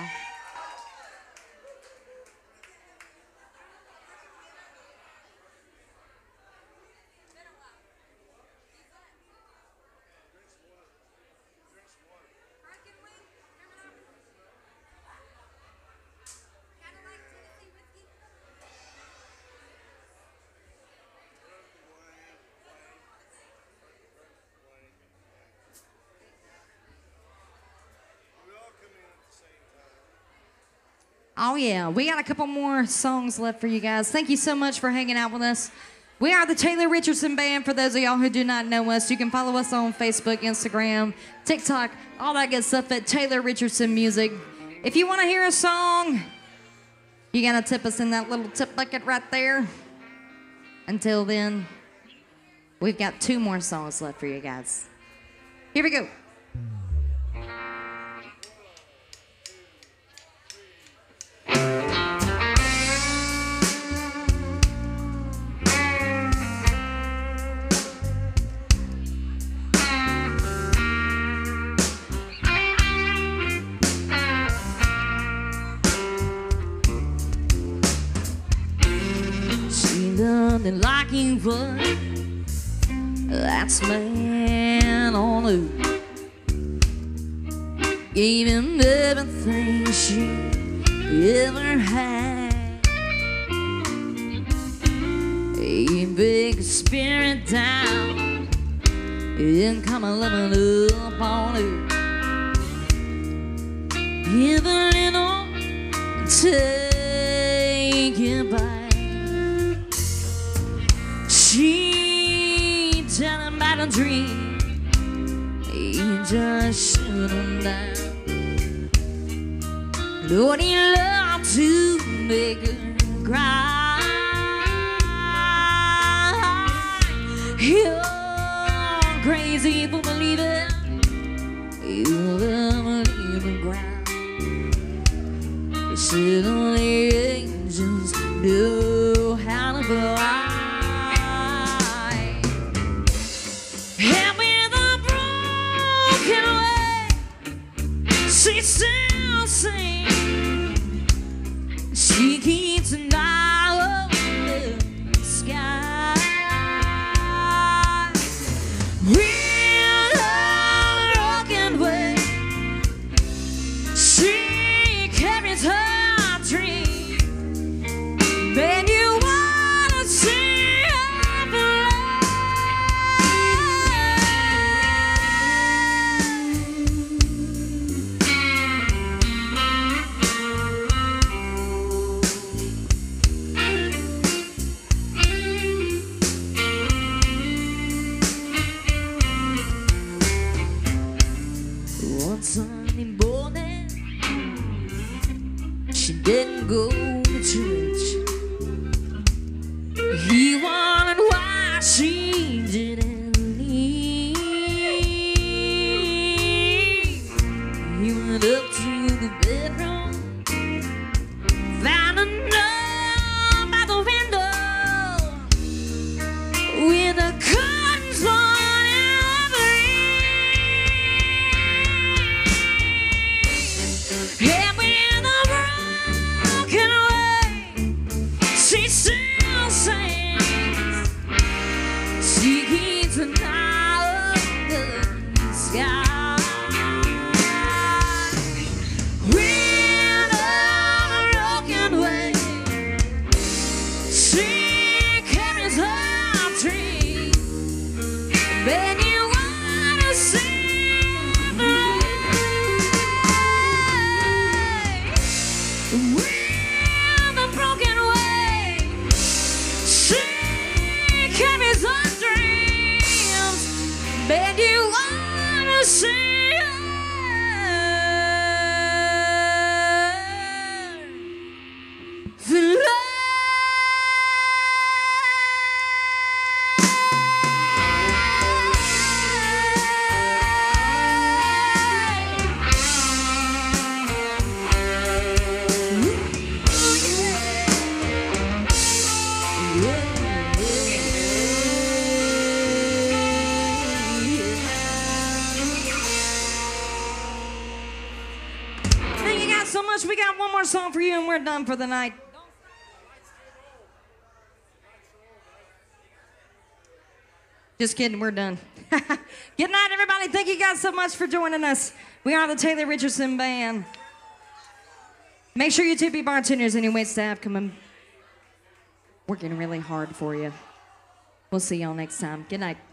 Oh, yeah. We got a couple more songs left for you guys. Thank you so much for hanging out with us. We are the Taylor Richardson Band. For those of y'all who do not know us, you can follow us on Facebook, Instagram, TikTok, all that good stuff at Taylor Richardson Music. If you want to hear a song, you got to tip us in that little tip bucket right there. Until then, we've got two more songs left for you guys. Here we go. Nothing like you would. That's man on earth. Gave him everything she ever had. A big spirit down and come a living up on her. Give a little and it back. Dream. He just shoot him down. Lord, he loved to make her cry. You're crazy for believing you'll ever leave the ground. Only angels know for the night. Just kidding, we're done. Good night, everybody. Thank you guys so much for joining us. We are the Taylor Richardson Band. Make sure you tip your bartenders and your wait staff coming working really hard for you. We'll see y'all next time. Good night.